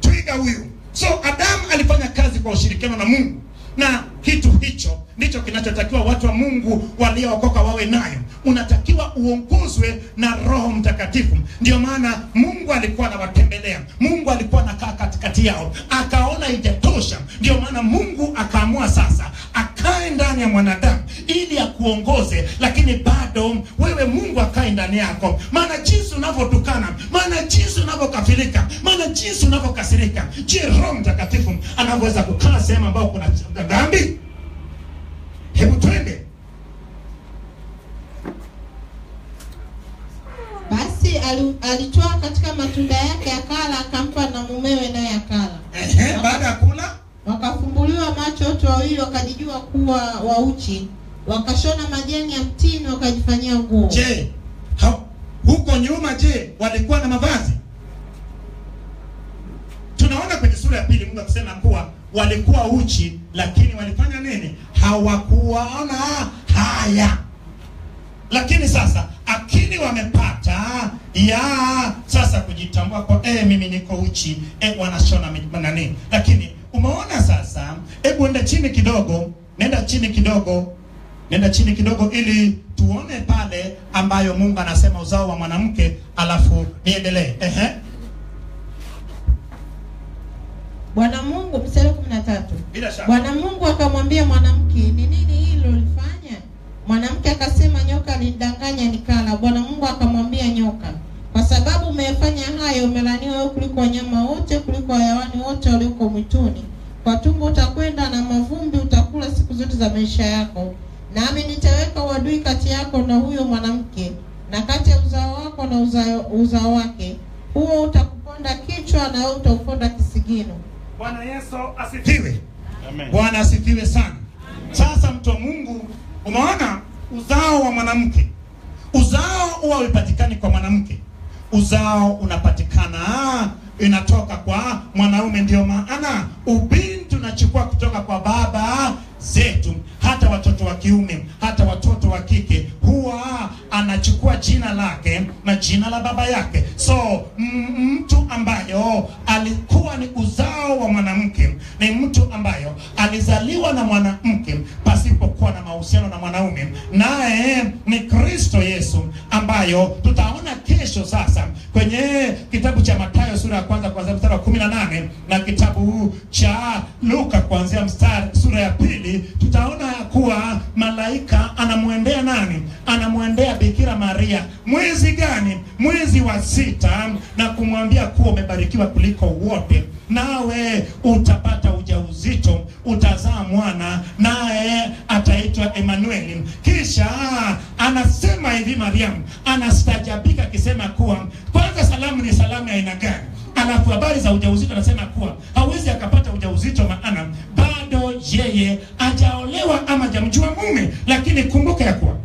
S2: twiga huyu. So Adamu alifanya kazi kwa ushirikiano na Mungu, na kitu hicho ndicho kinachotakiwa watu wa Mungu waliookoka wawe nayo. Unatakiwa uongozwe na Roho Mtakatifu. Ndio maana Mungu alikuwa anawatembelea, Mungu alikuwa anakaa katikati yao, akaona ijatosha. Ndio maana Mungu akaamua sasa akae ndani ya mwanadamu ili akuongoze, lakini bado wewe Mungu akae ndani yako. Maana jinsi unavyotukana, maana jinsi unavyokafirika, maana jinsi unavyokasirika, je, Roho Mtakatifu anavyoweza kukaa sehemu ambayo kuna dhambi? Hebu twende.
S4: basi ali- alitoa katika matunda yake akala, akampa na mumewe, naye akala.
S2: Ehe, baada ya kula
S4: Wakafumbuliwa macho wote wawili, wakajijua kuwa wauchi, wakashona majani ya mtini, wakajifanyia nguo.
S2: Je, ha, huko nyuma je, walikuwa na mavazi? Tunaona kwenye sura ya pili Mungu akisema kuwa walikuwa uchi, lakini walifanya nini? Hawakuwaona haya. Lakini sasa akili wamepata ya sasa kujitambua kwa eh, mimi niko uchi eh, wanashona nani. Lakini umeona sasa, hebu enda chini kidogo, nenda chini kidogo nenda chini kidogo ili tuone pale ambayo Mungu anasema uzao wa mwanamke, alafu niendelee. Ehe,
S4: Bwana Mungu, wa kumi na tatu.
S2: Bila shaka
S4: Bwana Mungu akamwambia mwanamke, ni nini hilo ulifanya? Mwanamke akasema, nyoka alinidanganya nikala. Bwana Mungu akamwambia nyoka, kwa sababu umefanya hayo, umelaniwa wewe kuliko wanyama wote, kuliko hayawani wote walioko mwituni. Kwa tumbo utakwenda na mavumbi utakula siku zote za maisha yako, nami nitaweka uadui kati yako na huyo mwanamke, na kati ya uzao wako na uzao, uzao wake, huo utakuponda kichwa na wewe utauponda kisigino.
S2: Bwana Yesu asifiwe. Bwana asifiwe sana. Sasa mtu wa Mungu, umeona uzao wa mwanamke, uzao huwa haupatikani kwa mwanamke, uzao unapatikana inatoka kwa mwanaume. Ndio maana ubinti unachukua kutoka kwa baba zetu, hata watoto wa kiume, hata watoto wa kike, huwa anachukua jina lake na jina la baba yake. So mtu ambayo alikuwa ni uzao wa mwanamke alizaliwa na mwanamke pasipokuwa na mahusiano na mwanaume, naye ni Kristo Yesu, ambayo tutaona kesho sasa kwenye kitabu cha Mathayo sura ya kwanza kuanzia mstari wa 18 na nane na kitabu cha Luka kuanzia mstari sura ya pili, tutaona kuwa malaika anamwendea nani? Anamwendea Bikira Maria. Mwezi gani? Mwezi wa sita, na kumwambia kuwa umebarikiwa kuliko wote, nawe utapata ujauzito, utazaa mwana, naye ataitwa Emanueli. Kisha anasema hivi, Mariamu anastajabika akisema kuwa kwanza, salamu ni salamu ya aina gani? Alafu habari za ujauzito anasema kuwa hawezi akapata ujauzito, maana bado yeye ajaolewa ama jamjua mume. Lakini kumbuka ya kuwa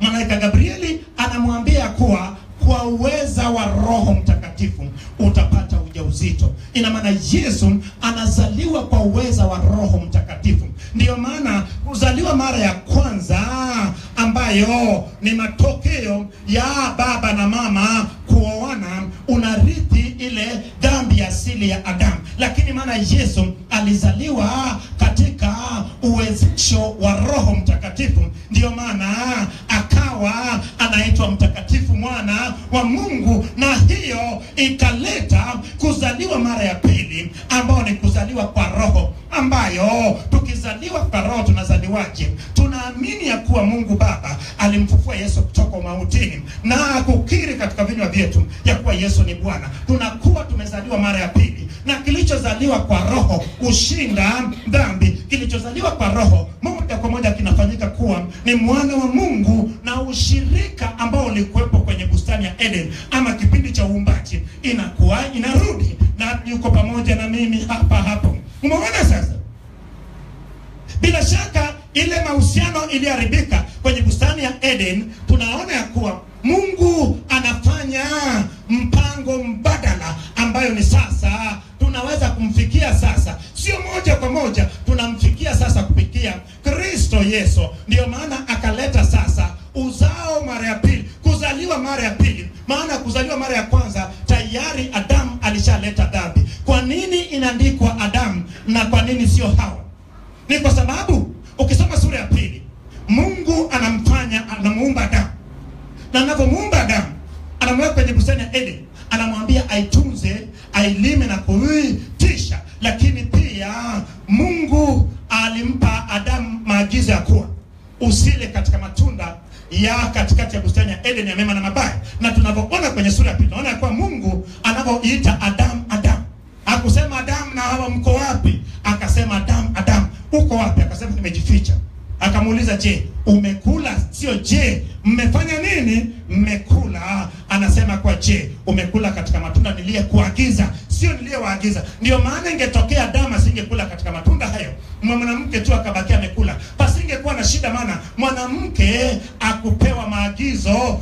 S2: malaika Gabrieli anamwambia kuwa kwa uweza wa Roho Mtakatifu utapata ujauzito. Ina maana Yesu anazaliwa kwa uweza wa Roho Mtakatifu. Ndiyo maana kuzaliwa mara ya kwanza, ambayo ni matokeo ya baba na mama kuoana, unarithi ile dhambi asili ya Adamu. Lakini maana Yesu alizaliwa katika uwezesho wa Roho Mtakatifu, ndiyo maana akawa anaitwa mtakatifu mwana wa Mungu, na hiyo ikaleta kuzaliwa mara ya pili, ambao ni kuzaliwa kwa Roho, ambayo tukizaliwa kwa Roho tunazaliwaje? Tunaamini ya kuwa Mungu Baba alimfufua Yesu kutoka mautini na kukiri katika vinywa vyetu ya kuwa Yesu ni Bwana, tunakuwa tumezaliwa mara ya pili, na kilichozaliwa kwa Roho hushinda dhambi. Kilichozaliwa kwa Roho moja kwa moja kinafanyika kuwa ni mwana wa Mungu, na ushirika ambao ulikuwepo kwenye bustani ya Eden ama kipindi cha uumbaji inakuwa inarudi, na yuko pamoja na mimi hapa hapo. Umeona sasa? Bila shaka ile mahusiano iliharibika kwenye bustani ya Eden, tunaona ya kuwa Mungu anafanya mpango mbadala ambayo ni sasa tunaweza kumfikia sasa, sio moja kwa moja, tunamfikia sasa kupitia Kristo Yesu. Ndiyo maana akaleta sasa uzao mara ya pili, kuzaliwa mara ya pili. Maana kuzaliwa mara ya kwanza tayari Adamu alishaleta dhambi. Kwa nini inaandikwa Adamu na kwa nini sio Hawa? Ni kwa sababu ukisoma sura ya pili, Mungu anamfanya anamuumba Adamu, na anapomuumba Adamu anamweka kwenye bustani ya Eden, anamwambia aitunze, ailime na kuitisha. Lakini pia Mungu alimpa Adamu maagizo ya kuwa usile katika matunda ya katikati ya bustani ya Eden ya mema na mabaya. Na tunavyoona kwenye sura ya pili, tunaona kwa Mungu anavyoita Adam Adam. Akusema Adam na Hawa mko wapi? Akasema Adam Adam, uko wapi? Akasema nimejificha. Akamuuliza, je, umekula? Sio je, mmefanya nini? Mmekula. Anasema kwa je, umekula katika matunda niliyekuagiza? Sio niliyowaagiza. Ndio maana ingetokea Adamu asingekula katika matunda hayo, mwanamke tu akabakia amekula, pasingekuwa na shida, maana mwanamke akupewa maagizo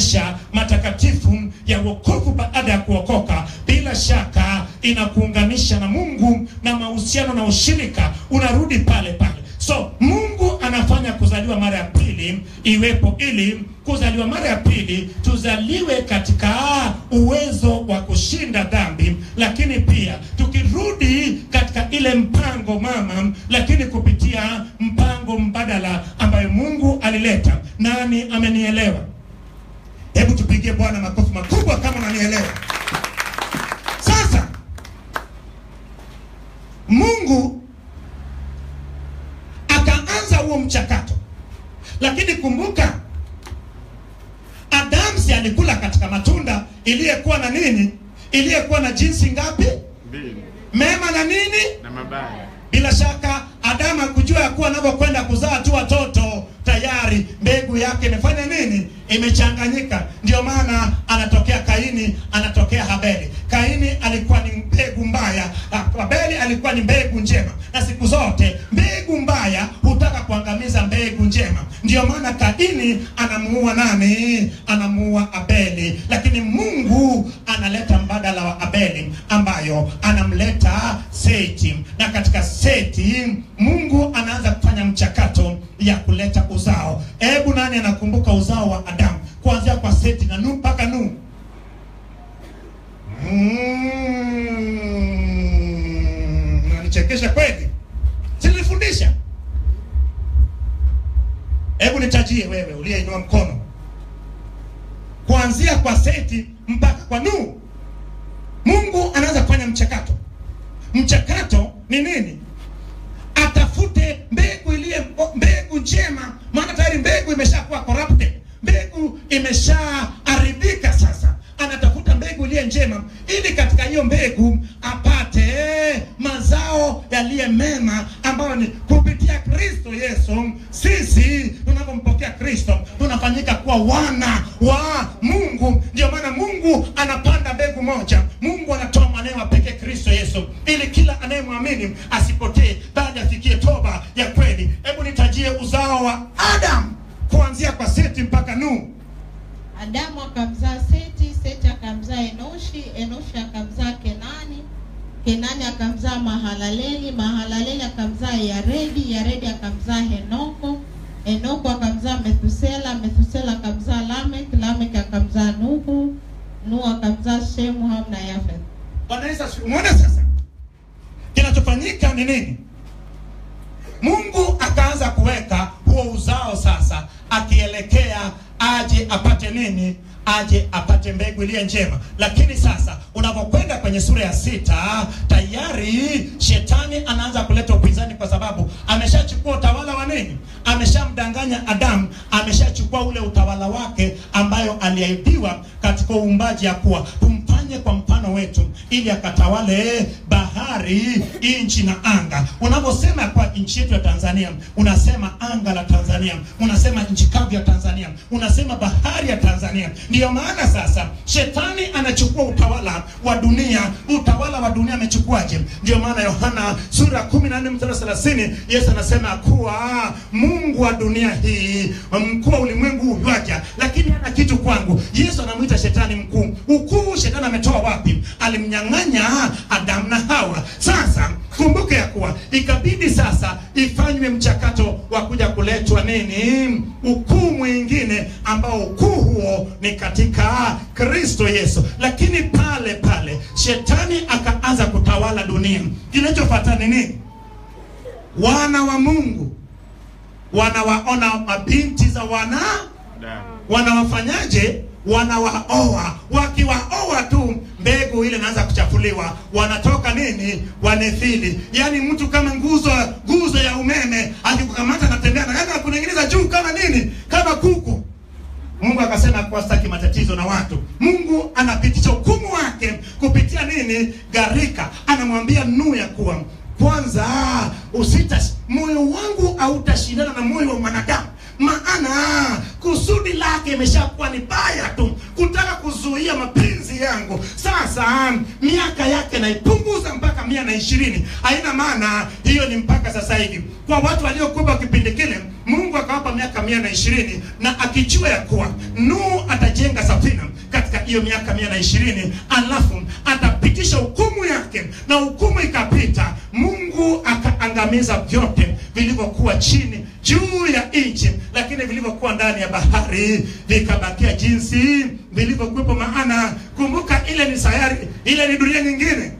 S2: maisha matakatifu ya wokovu baada ya kuokoka, bila shaka inakuunganisha na Mungu na mahusiano na ushirika unarudi pale pale. So Mungu anafanya kuzaliwa mara ya pili iwepo, ili njema. Lakini sasa unapokwenda kwenye sura ya sita, tayari shetani anaanza kuleta upinzani, kwa sababu ameshachukua utawala wa nini? Ameshamdanganya Adamu, ameshachukua ule utawala wake ambayo aliahidiwa katika uumbaji, ya kuwa tumfanye kwa mfano wetu, ili akatawale bahari, nchi na anga. Unavyosema kwa nchi yetu ya Tanzania, unasema anga la Tanzania, unasema nchi kavu ya Tanzania, unasema bahari ya Tanzania. Ndiyo maana sasa shetani anachukua utawala wa dunia. Utawala wa dunia amechukuaje? Ndiyo maana Yohana sura ya 14 mstari 30 Yesu anasema kuwa Mungu wa dunia hii, mkuu wa ulimwengu huu lakini hana kitu kwangu. Yesu anamwita shetani mkuu. Ukuu shetani ametoa wapi? Alimnyang'anya Adamu na Hawa. Sasa kumbuke ya kuwa ikabidi sasa ifanywe mchakato wa kuja kuletwa nini? Ukuu mwingine, ambao ukuu huo ni katika Kristo Yesu. Lakini pale pale shetani akaanza kutawala dunia. Kinachofuata ni nini? Wana wa Mungu wanawaona mabinti za wana wanawafanyaje? Wanawaoa. Wakiwaoa tu, mbegu ile inaanza kuchafuliwa, wanatoka nini? Wanefili. Yaani mtu kama nguzo nguzo ya umeme akikukamata, anatembea na kaka kuning'iniza juu kama nini? Kama kuku. Mungu akasema kuwa sitaki matatizo na watu. Mungu anapitisha hukumu wake kupitia nini? Gharika. Anamwambia Nuhu ya kuwa kwanza usita moyo wangu hautashindana na moyo wa mwanadamu maana kusudi lake imeshakuwa ni baya tu kutaka kuzuia mapenzi yangu. Sasa miaka yake naipunguza mpaka mia na ishirini. Haina maana hiyo ni mpaka sasa hivi. Kwa watu waliokuwa kipindi kile mungu akawapa miaka mia na ishirini na akijua ya kuwa nuhu atajenga safina hiyo miaka mia na ishirini alafu atapitisha hukumu yake na hukumu ikapita mungu akaangamiza vyote vilivyokuwa chini juu ya nchi lakini vilivyokuwa ndani ya bahari vikabakia jinsi vilivyokuwepo maana. Kumbuka ile ni sayari ile ni dunia nyingine.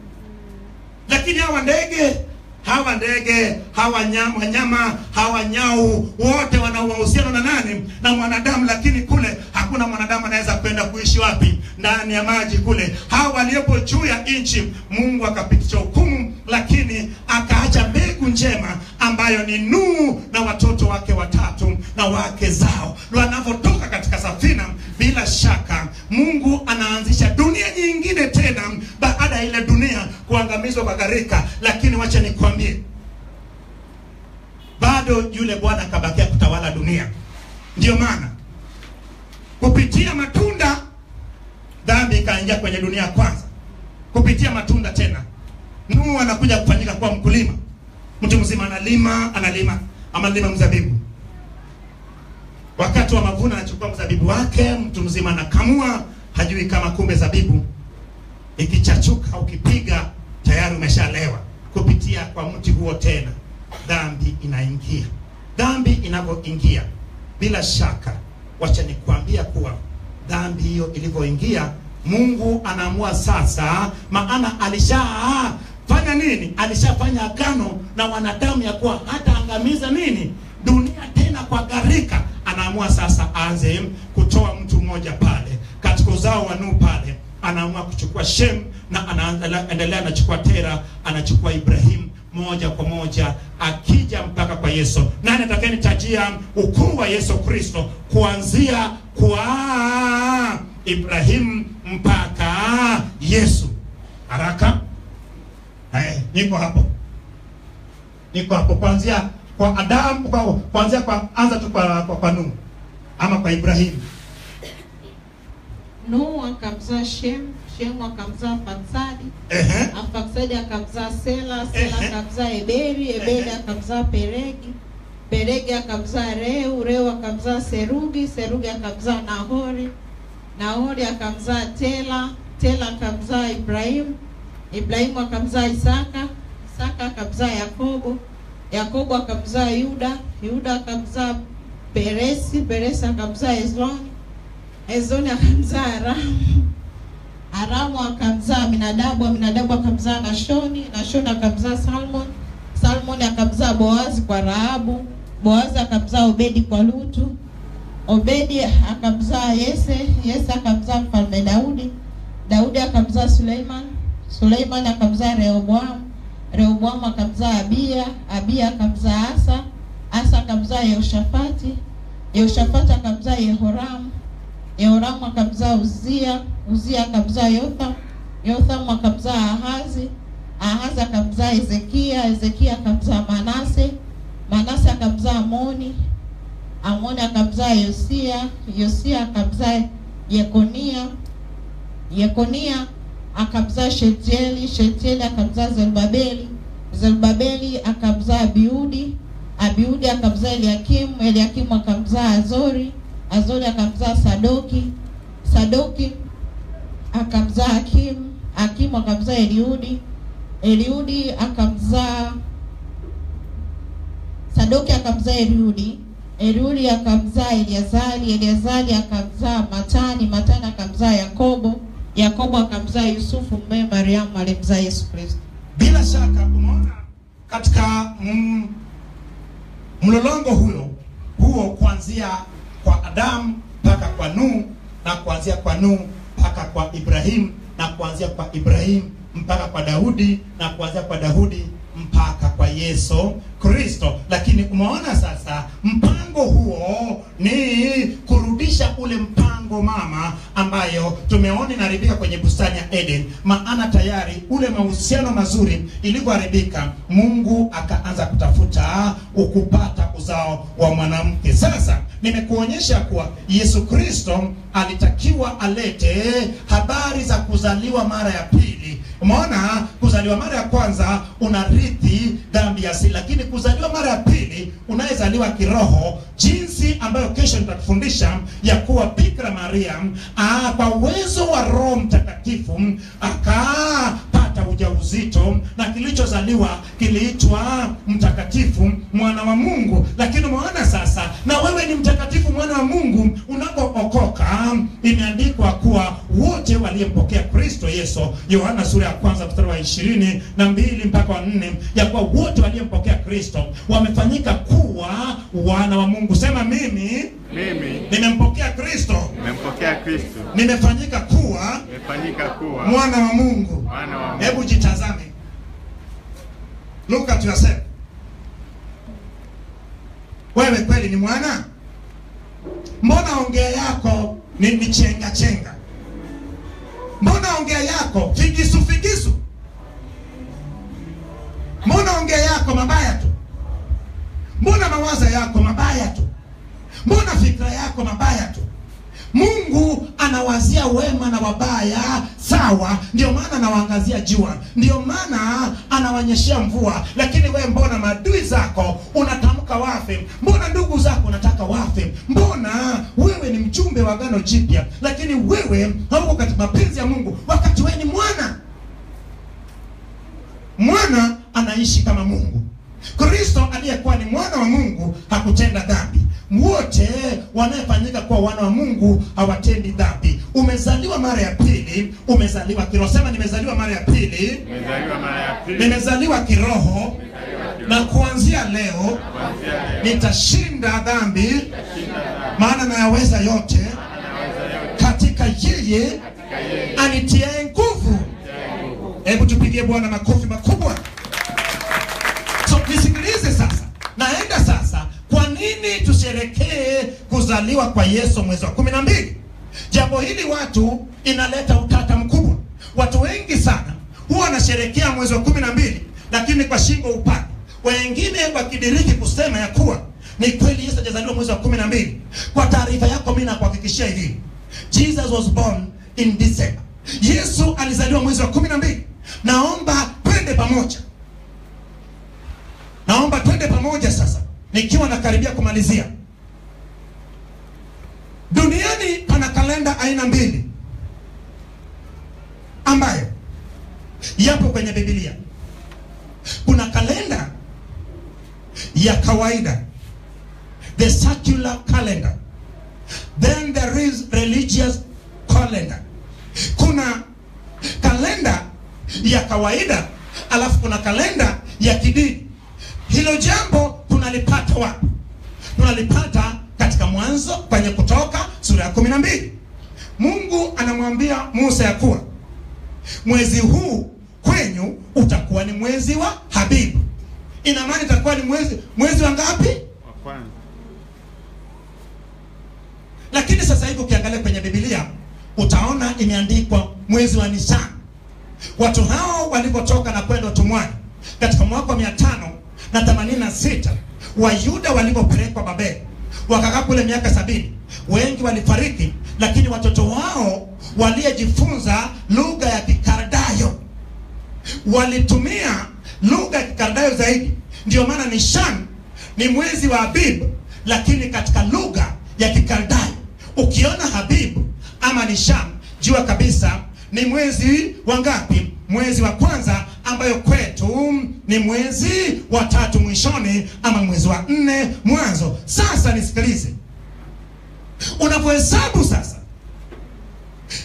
S2: Lakini hawa ndege hawa ndege hawa nyama, wanyama hawa nyau wote wana uhusiano na nani? Na mwanadamu lakini kule hakuna mwanadamu anaweza kwenda kuishi wapi? Ndani ya maji kule. Hawa waliopo juu ya nchi mungu akapitisha hukumu lakini akaacha mbegu njema ambayo ni nuu na watoto wake watatu na wake zao. Wanavyotoka katika safina. Bila shaka mungu anaanzisha dunia nyingine tena baada ya ile kuangamizwa kwa gharika lakini wacha nikwambie bado yule bwana akabakia kutawala dunia. Ndiyo maana kupitia matunda dhambi ikaingia kwenye dunia kwanza. Kupitia matunda tena nuhu anakuja kufanyika kuwa mkulima. Mtu mzima analima analima analima mzabibu. Wakati wa mavuno anachukua mzabibu wake mtu mzima anakamua hajui kama kumbe zabibu ikichachuka ukipiga tayari umeshalewa kupitia kwa mti huo tena. Dhambi inaingia. Dhambi inavyoingia bila shaka wacha nikuambia kuwa dhambi hiyo ilivyoingia mungu anaamua sasa maana alishafanya nini? Alishafanya agano na wanadamu ya kuwa hataangamiza nini? Dunia tena kwa gharika. Anaamua sasa aanze kutoa mtu mmoja pale. Katika uzao wa Nuhu pale anaamua kuchukua Shem na anaendelea anachukua Tera anachukua Ibrahim moja kwa moja akija mpaka kwa Yesu. Nani atakayenitajia ukuu wa Yesu Kristo kuanzia kwa Ibrahim mpaka Yesu? Haraka. Eh, niko hapo. Niko hapo kuanzia kwa Adamu kwa kuanzia kwa anza tu kwa kwa, kwa Nuhu ama kwa Ibrahim.
S4: Nuhu akamzaa Shem, Shem akamzaa Faksadi,
S2: Ehe.
S4: Faksadi akamzaa Sela, Sela akamzaa Eberi, Eberi akamzaa Peregi, Peregi akamzaa Reu, Reu akamzaa Serugi, Serugi akamzaa Nahori, Nahori akamzaa Tela, Tela akamzaa Ibrahimu, Ibrahimu akamzaa Isaka, Isaka akamzaa Yakobo, Yakobo akamzaa Yuda, Yuda akamzaa Peresi, Peresi akamzaa Hezroni, Hezroni akamzaa Aramu, Aramu akamzaa Aminadabu, Aminadabu akamzaa Nashoni, Nashoni akamzaa Salmon, Salmon akamzaa Boazi kwa Rahabu, Boazi akamzaa Obedi kwa Lutu, Obedi akamzaa Yese, Yese akamzaa mfalme Daudi, Daudi akamzaa Suleiman, Suleiman akamzaa Rehoboamu, Rehoboamu akamzaa Abiya, Abiya akamzaa Asa, Asa akamzaa Yehoshafati, Yehoshafati akamzaa Yehoramu, Yehoramu akamzaa Uzia, Uzia akamzaa Yotham, Yotham akamzaa Ahazi, Ahazi akamzaa Hezekia, Hezekia akamzaa Manase, Manase akamzaa Amoni, Amoni akamzaa Yosia, Yosia akamzaa Yekonia, Yekonia akamzaa Shetieli, Shetieli akamzaa Zerubabeli, Zerubabeli akamzaa Abiudi, Abiudi akamzaa Eliakimu, Eliakimu akamzaa Azori, Azori akamzaa Sadoki, Sadoki akamzaa Hakimu, Hakimu akamzaa Eliudi, Eliudi akamzaa Sadoki akamzaa Eliudi, Eliudi akamzaa Eliazari, Eliazari akamzaa Matani, Matani akamzaa Yakobo, Yakobo akamzaa Yusufu mume Mariamu alimzaa Yesu Kristo.
S2: bila shaka umeona katika mm, mlolongo huyo huo kuanzia kwa Adamu mpaka kwa Nuhu na kuanzia kwa Nuhu mpaka kwa Ibrahim na kuanzia kwa Ibrahim mpaka kwa Daudi na kuanzia kwa Daudi mpaka kwa Yesu Kristo. Lakini umeona sasa, mpango huo ni kurudisha ule mpango mama ambayo tumeona inaharibika kwenye bustani ya Eden, maana tayari ule mahusiano mazuri ilivyoharibika, Mungu akaanza kutafuta ukupata uzao wa mwanamke. Sasa nimekuonyesha kuwa Yesu Kristo alitakiwa alete habari za kuzaliwa mara ya pili. Umeona, kuzaliwa mara ya kwanza unarithi dhambi ya asili, lakini kuzaliwa mara ya pili unayezaliwa kiroho, jinsi ambayo kesho nitakufundisha ya kuwa Bikira Maria kwa uwezo wa Roho Mtakatifu akapata ujauzito na kilichozaliwa kiliitwa mtakatifu mwana wa Mungu. Lakini umeona sasa, na wewe ni mtakatifu mwana wa Mungu unapookoka, imeandikwa kuwa wote waliyempokea Kristo Yesu, Yohana sura ya kwanza mstari wa ishirini na mbili mpaka wa nne, ya kuwa wote waliyempokea Kristo wamefanyika kuwa wana wa Mungu. Sema mimi
S5: Mimi
S2: nimempokea Kristo,
S5: nimempokea Kristo,
S2: nimefanyika kuwa
S5: nimefanyika kuwa
S2: mwana wa Mungu.
S5: mwana wa Mungu.
S2: Hebu jitazame, look at yourself. Wewe kweli ni mwana? mbona ongea yako ni, michenga chenga mbona ongea yako figisu figisu mbona ongea yako mabaya tu mbona mawazo yako mabaya tu mbona fikra yako mabaya tu? Mungu anawazia wema na wabaya sawa. Ndio maana anawaangazia jua. Ndio maana anawanyeshea mvua. Lakini wewe mbona maadui zako unatamka wafe? Mbona ndugu zako unataka wafe? Mbona wewe ni mchumbe wa gano jipya? Lakini wewe hauko katika mapenzi ya mungu. Wakati wewe ni mwana. Mwana anaishi kama mungu. Kristo aliyekuwa ni mwana wa mungu hakutenda dhambi wote wanayefanyika kuwa wana wa mungu hawatendi dhambi. Umezaliwa mara ya pili umezaliwa kiroho. Sema nimezaliwa mara ya pili.
S5: Nimezaliwa mara ya pili.
S2: nimezaliwa kiroho. Na kuanzia leo nitashinda dhambi. Maana nayaweza yote.
S5: Yote.
S2: katika yeye anitiae nguvu. Hebu tupigie bwana makofi makubwa. So nini tusherekee kuzaliwa kwa yesu mwezi wa kumi na mbili. Jambo hili watu inaleta utata mkubwa. Watu wengi sana huwa wanasherekea mwezi wa kumi na mbili lakini kwa shingo upande. Wengine wakidiriki kusema ya kuwa ni kweli yesu hajazaliwa mwezi wa kumi na mbili. Kwa taarifa yako mimi nakuhakikishia hivi. Jesus was born in december. Yesu alizaliwa mwezi wa kumi na mbili. Naomba twende pamoja. Naomba twende pamoja sasa nikiwa nakaribia kumalizia. Duniani pana kalenda aina mbili ambayo yapo kwenye bibilia kuna kalenda ya kawaida the secular calendar then there is religious calendar. Kuna kalenda ya kawaida alafu kuna kalenda ya kidini. Hilo jambo tunalipata wapi tunalipata katika mwanzo kwenye kutoka sura ya kumi na mbili mungu anamwambia musa ya kuwa mwezi huu kwenyu utakuwa ni mwezi wa habibu ina maana itakuwa ni mwezi mwezi wa ngapi
S5: Wa kwanza.
S2: lakini sasa hivi ukiangalia kwenye Biblia utaona imeandikwa mwezi wa Nisan. watu hao walipotoka na kwenda utumwani katika mwaka wa mia tano na themanini na sita wayuda walipopelekwa babeli wakakaa kule miaka sabini. Wengi walifariki lakini watoto wao waliojifunza lugha ya kikardayo. Walitumia lugha ya kikardayo zaidi. Ndio maana nishan ni mwezi wa Habib, lakini katika lugha ya kikardayo. Ukiona Habib ama nishan jua kabisa ni mwezi wa ngapi? Mwezi wa kwanza ambayo kwetu ni mwezi wa tatu mwishoni ama mwezi wa nne mwanzo. Sasa nisikilize. Unapohesabu sasa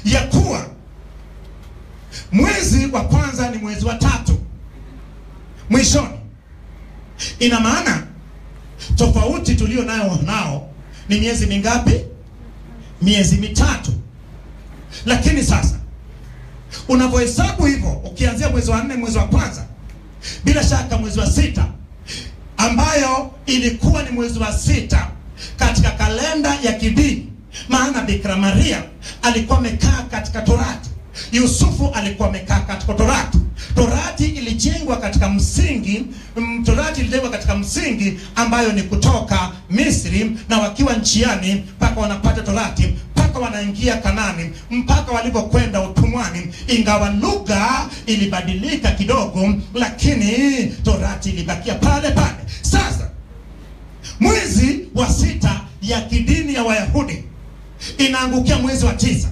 S2: ya kuwa mwezi wa kwanza ni mwezi wa tatu mwishoni ina maana tofauti tulio nayo nao ni miezi mingapi? Miezi mitatu. Lakini sasa unavyohesabu hivyo ukianzia mwezi wa nne mwezi wa kwanza bila shaka mwezi wa sita ambayo ilikuwa ni mwezi wa sita katika kalenda ya kidini. Maana bikira maria alikuwa amekaa katika torati. Yusufu alikuwa amekaa katika torati. Torati ilijengwa katika msingi m, torati ilijengwa katika msingi ambayo ni kutoka misri na wakiwa nchiani mpaka wanapata torati mpaka wanaingia kanani mpaka walipokwenda utumwani ingawa lugha ilibadilika kidogo lakini torati ilibakia pale pale. Sasa mwezi wa sita ya kidini ya wayahudi inaangukia mwezi wa tisa.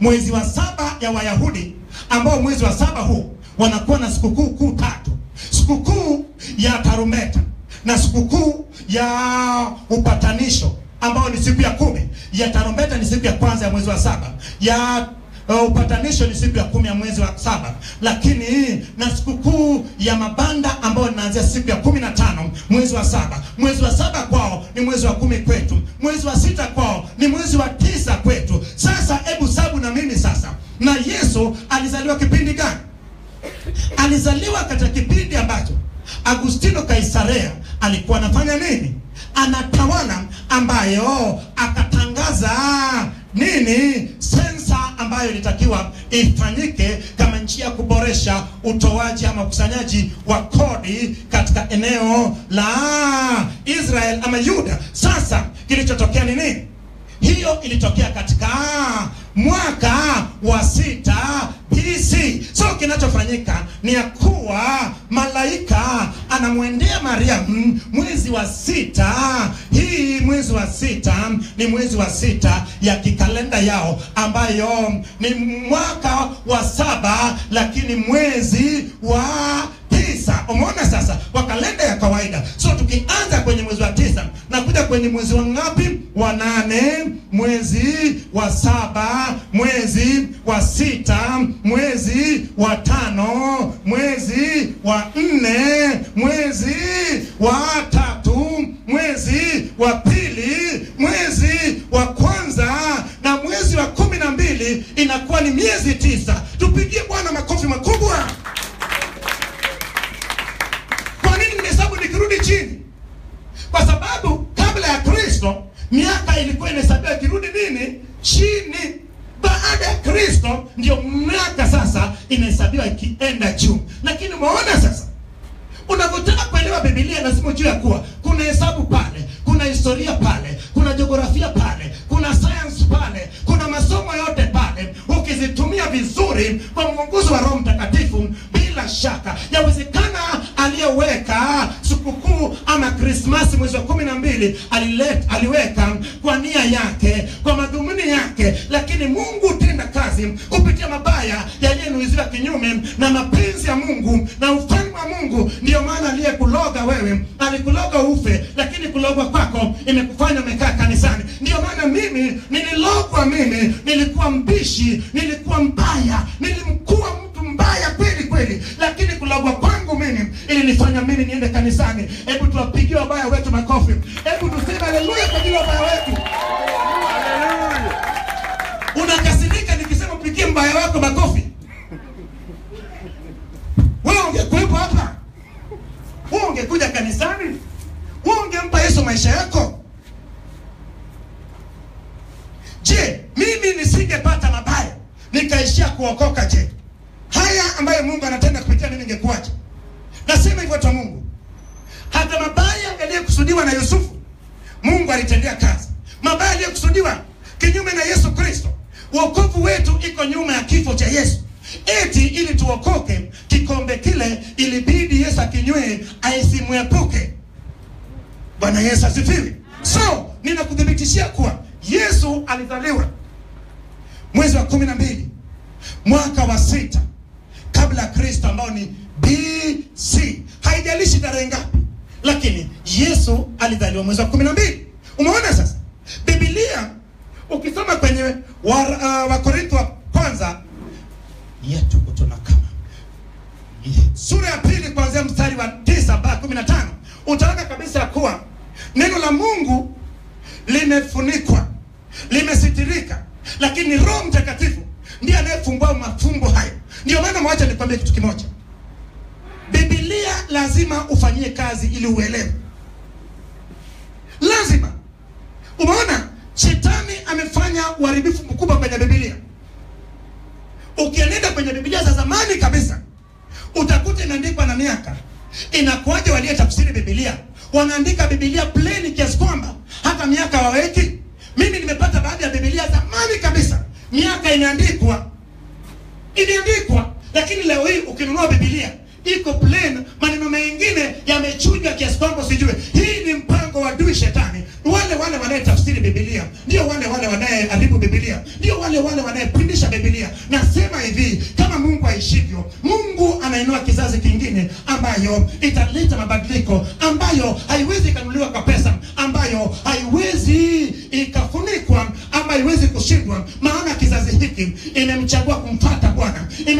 S2: Mwezi wa saba ya wayahudi ambao mwezi wa saba huu wanakuwa na sikukuu kuu tatu. Sikukuu ya tarumeta na sikukuu ya upatanisho ambao ni siku ya kumi. Ya tarumbeta ni siku ya kwanza ya mwezi wa saba. Ya uh, upatanisho ni siku ya kumi ya mwezi wa saba. Lakini na sikukuu ya mabanda ambayo inaanzia siku ya kumi na tano mwezi wa saba. Mwezi wa saba kwao ni mwezi wa kumi kwetu. Mwezi wa sita kwao ni mwezi wa tisa kwetu. Sasa hebu sabu na mimi sasa. Na yesu alizaliwa kipindi gani? Alizaliwa katika kipindi ambacho agustino kaisarea alikuwa anafanya nini anatawala ambayo akatangaza nini sensa ambayo ilitakiwa ifanyike kama njia ya kuboresha utoaji ama ukusanyaji wa kodi katika eneo la Israel ama Yuda. Sasa kilichotokea ni nini? Hiyo ilitokea katika mwaka wa sita BC. So kinachofanyika ni ya kuwa malaika anamwendea Mariamu mwezi wa sita. Hii mwezi wa sita ni mwezi wa sita ya kikalenda yao, ambayo ni mwaka wa saba, lakini mwezi wa tisa. Umeona sasa, kwa kalenda ya kawaida. So tukianza kwenye mwezi wa tisa na kuja kwenye mwezi wa ngapi? Wa nane, mwezi wa saba, mwezi wa sita, mwezi wa tano, mwezi wa nne, mwezi wa tatu, mwezi wa pili, mwezi wa kwanza na mwezi wa kumi na mbili inakuwa ni miezi tisa. Tupigie Bwana makofi makubwa. Kwa nini nimehesabu nikirudi chini? Kwa sababu kabla ya Kristo miaka ilikuwa inahesabiwa ikirudi nini chini. Baada ya Kristo ndio miaka sasa inahesabiwa ikienda juu.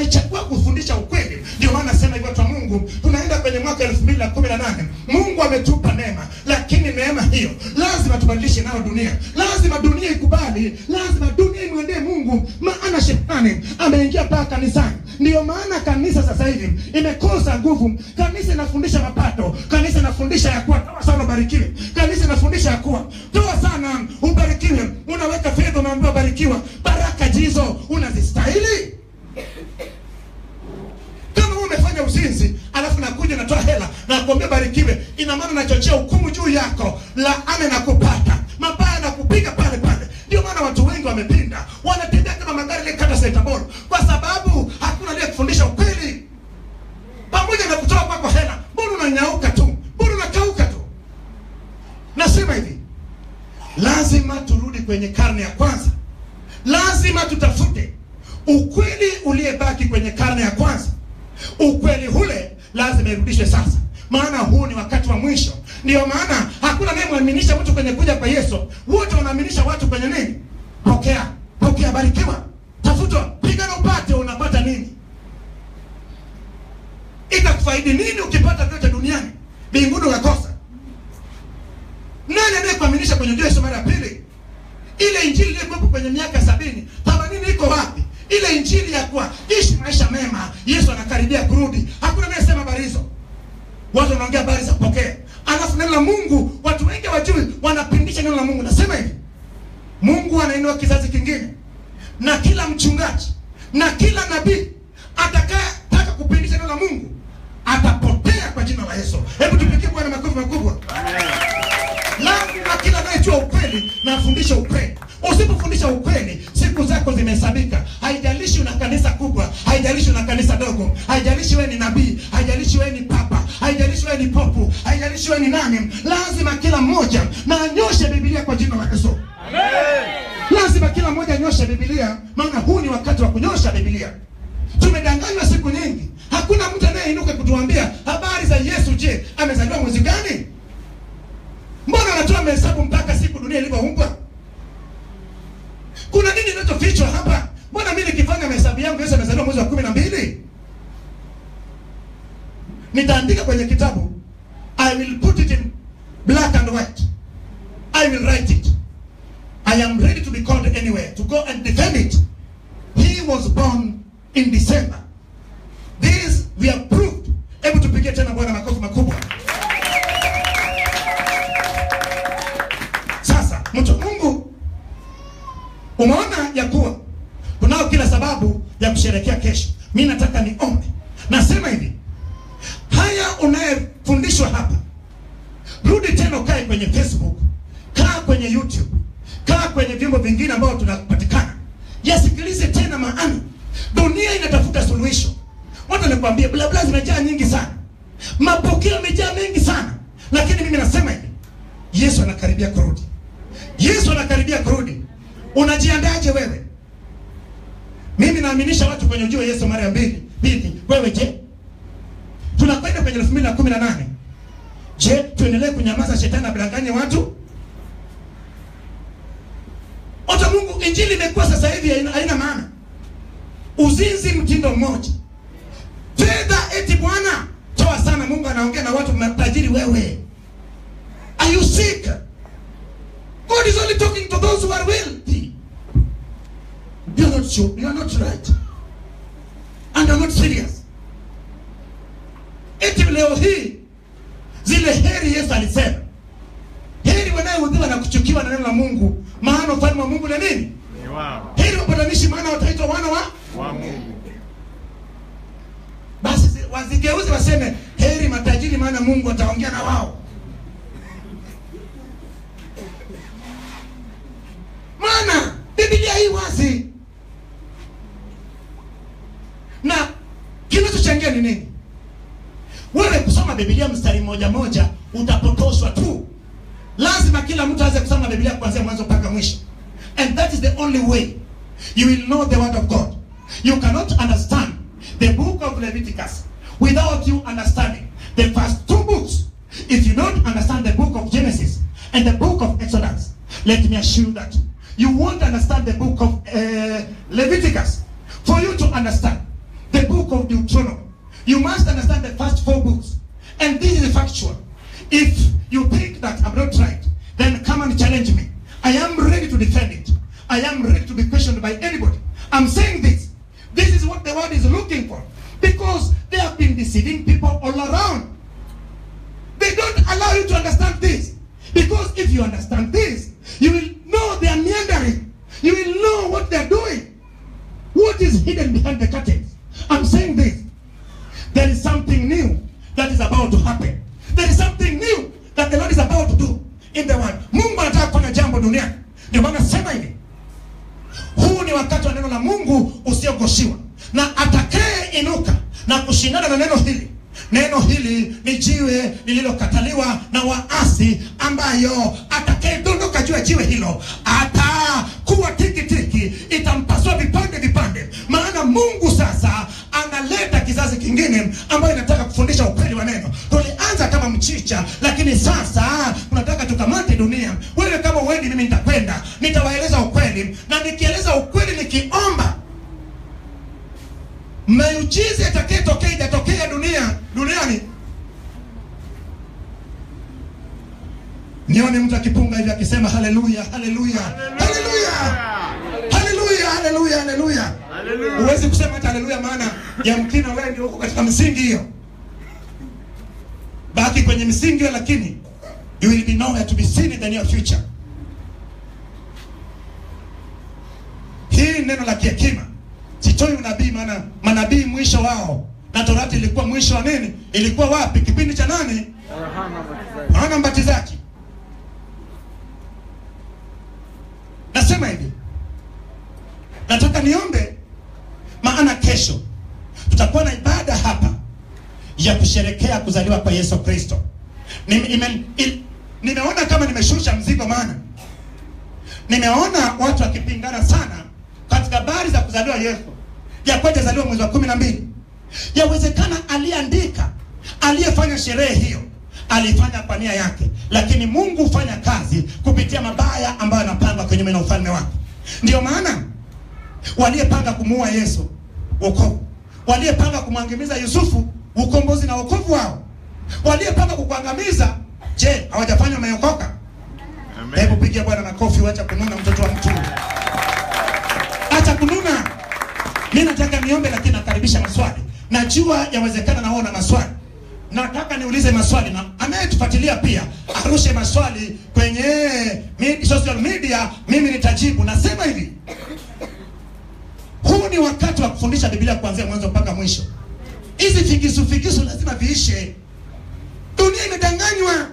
S2: Bwana, imechagua kufundisha ukweli. Ndio maana nasema hivyo, watu wa Mungu, tunaenda kwenye mwaka elfu mbili na kumi na nane. Mungu ametupa neema, lakini neema hiyo lazima tubadilishe nayo dunia. Lazima dunia ikubali, lazima dunia imwendee Mungu, maana shetani ameingia mpaka kanisani. Ndiyo maana kanisa sasa hivi imekosa nguvu, kanisa inafundisha mapato kanisa inafundisha ya kuwa toa sana ubarikiwe kanisa inafundisha ya kuwa toa sana ubarikiwe unaweka fedha unaambiwa barikiwa baraka jizo unazistahili kama wewe umefanya uzinzi alafu nakuja natoa hela na kuambia barikiwe. Ina maana nachochea hukumu juu yako laana na kupata mabaya na kupiga pale pale. Ndio maana watu wengi wamepinda wanatembea kama magari ile kata setabolo kwa sababu hakuna ile kufundisha ukweli. Pamoja na kutoa kwako hela mbona unanyauka tu? Mbona unakauka tu? Nasema hivi lazima turudi kwenye karne ya kwanza. Lazima tutafute ukweli uliyebaki kwenye karne ya kwanza ukweli ule lazima irudishwe sasa. Maana huu ni wakati wa mwisho. Ndio maana hakuna anayemwaminisha mtu kwenye kuja kwa yesu. Wote wanaaminisha watu kwenye nini? Pokea. Pokea barikiwa. Tafutwa. Pigana upate unapata nini? Itakufaidi nini ukipata vyote duniani? Mbinguni ukakosa nani anayekuaminisha kwenye Yesu mara ya pili? Ile injili iliyokuwepo kwenye miaka sabini themanini iko wapi ile injili ya kuwa ishi maisha mema yesu anakaribia kurudi. Hakuna anayesema habari hizo. Watu wanaongea habari za kupokea. Alafu neno la mungu watu wengi wajui wanapindisha neno la mungu. Nasema hivi. Mungu anainua kizazi kingine. Na kila mchungaji na kila nabii atakayetaka kupindisha neno la mungu atapotea kwa jina la yesu. Hebu tupigie bwana makofi makubwa. Lazima kila anayejua ukweli na afundishe ukweli usipofundisha ukweli siku zako zimehesabika. Haijalishi una kanisa kubwa haijalishi una kanisa dogo haijalishi wewe ni nabii haijalishi wewe ni papa haijalishi wewe ni popu haijalishi wewe ni nani lazima kila mmoja na anyoshe bibilia kwa jina la yesu. Lazima kila mmoja anyoshe bibilia maana huu ni wakati wa kunyosha bibilia tumedanganywa siku nyingi. Hakuna mtu anayeinuka kutuambia habari za yesu je amezaliwa mwezi gani? Mbona anatoa mahesabu mpaka siku dunia ilivyoumbwa kuna nini kinachofichwa hapa? Mbona mimi nikifanya mahesabu yangu yesu amezaliwa mwezi wa kumi na mbili? Nitaandika kwenye kitabu i will put it in black and white. I will write it. I am ready to be called anywhere to go and defend it. He was born in december. This we have proved. Hebu tupigie tena bwana makofi makubwa umeona ya kuwa kunao kila sababu ya kusherekea kesho. Mi nataka niombe. Nasema hivi haya unayefundishwa hapa rudi tena ukae kwenye facebook kaa kwenye youtube kaa kwenye vyombo vingine ambayo tunapatikana yasikilize tena maana. Dunia inatafuta suluhisho. Watu bla bla zimejaa nyingi sana. Mapokeo yamejaa mengi sana. Lakini mimi nasema hivi yesu anakaribia kurudi. Yesu anakaribia kurudi unajiandaje wewe? Mimi naaminisha watu kwenye ujio yesu mara ya mbili. Mbili. wewe je? Tunakwenda kwenye elfu mbili na kumi na nane. Je tuendelee kunyamaza shetani abdanganye watu? Ota mungu injili imekuwa sasa hivi haina, haina maana. Uzinzi mtindo mmoja. Fedha eti bwana. Toa sana mungu anaongea na watu matajiri wewe. Are you sick god is only talking to those who are wealthy. You are not sure you are not right. And I'm not serious. Eti leo hii zile heri yesu alisema. Heri wanayeudhiwa na kuchukiwa na neno la mungu. Maana ufalme wa mungu ni nini?
S5: Ni wao.
S2: Heri wapatanishi maana wataitwa wana wa
S5: wa Mungu.
S2: basi wazigeuze waseme heri matajiri maana mungu ataongea na wao maana bibilia hii wazi. Na kinachochangia ni nini? Wewe kusoma bibilia mstari moja moja utapotoshwa tu. Lazima kila mtu aweze kusoma bibilia kuanzia mwanzo mpaka mwisho. And that is the only way. You will know the word of god. You cannot understand the book of leviticus without you understanding the first two books. If you don't understand the book of genesis and the book of exodus let me assure you that you won't understand the book of uh, leviticus. For you to understand the book of deuteronomy you must understand the first four books. And this is factual. If you think that i'm not right then come and challenge me. I am ready to defend it. I am ready to be questioned by anybody. I'm saying this. This is what the world is looking for. Because they have been deceiving people all around. They don't allow you to understand this. Because if you understand this, you will know they are meandering. You will know what they are doing. What is hidden behind the curtains? I'm saying this. There is something new that is about to happen. There is something new that the Lord is about to do in the world. Mungu anataka kufanya jambo duniani. Ndio maana sema hivi. Huu ni wakati wa neno la Mungu usiogoshiwa, na atakaye inuka na kushindana na neno hili, neno hili ni jiwe lililokataliwa na waasi, ambayo atakayedondoka juu ya jiwe hilo atakuwa tikitiki, itampasua vipande vipande. Maana Mungu sasa analeta kizazi kingine ambayo inataka kufundisha ukweli wa neno. Tulianza kama mchicha, lakini sasa tunataka tukamate dunia. Wewe kama uendi, mimi nitakwenda, nitawaeleza ukweli, na nikieleza ukweli, nikiomba miujiza itakayetokea itatokea dunia duniani. Nione mtu akipunga hivi akisema haleluya, haleluya, haleluya, haleluya, haleluya, haleluya. Huwezi kusema hata haleluya, maana yamkini wewe ndio uko katika misingi hiyo. Baki kwenye msingi hiyo, lakini you will be nowhere to be seen in the near future. Hii neno la kihekima. Sitoi unabii, maana manabii mwisho wao na Torati ilikuwa mwisho wa nini? Ilikuwa wapi? Kipindi cha nani?
S5: Yohana Mbatizaji.
S2: Nasema hivi, nataka niombe, maana kesho tutakuwa na ibada hapa ya kusherekea kuzaliwa kwa Yesu Kristo. Nime- Nimeona kama nimeshusha mzigo, maana nimeona watu wakipingana sana katika habari za kuzaliwa Yesu, ya kuwa hajazaliwa mwezi wa kumi na mbili. Yawezekana aliyeandika, aliyefanya sherehe hiyo alifanya kwa nia yake, lakini Mungu hufanya kazi kupitia mabaya ambayo anapanga kinyume na ufalme wake. Ndio maana waliyepanga kumuua Yesu wokovu, waliyepanga kumwangamiza Yusufu ukombozi na wokovu wao, waliyepanga kukuangamiza, je, hawajafanya wameokoka? Hebu pigia Bwana makofi, wacha kununa, mtoto wa mtu, acha kununa. Mi nataka niombe, lakini nakaribisha maswali. Najua yawezekana na una maswali, nataka niulize maswali, na anayetufuatilia pia arushe maswali kwenye mid- social media, mimi nitajibu. Nasema hivi, huu ni wakati wa kufundisha Biblia kuanzia mwanzo mpaka mwisho. Hizi figisu figisu lazima viishe. Dunia imedanganywa.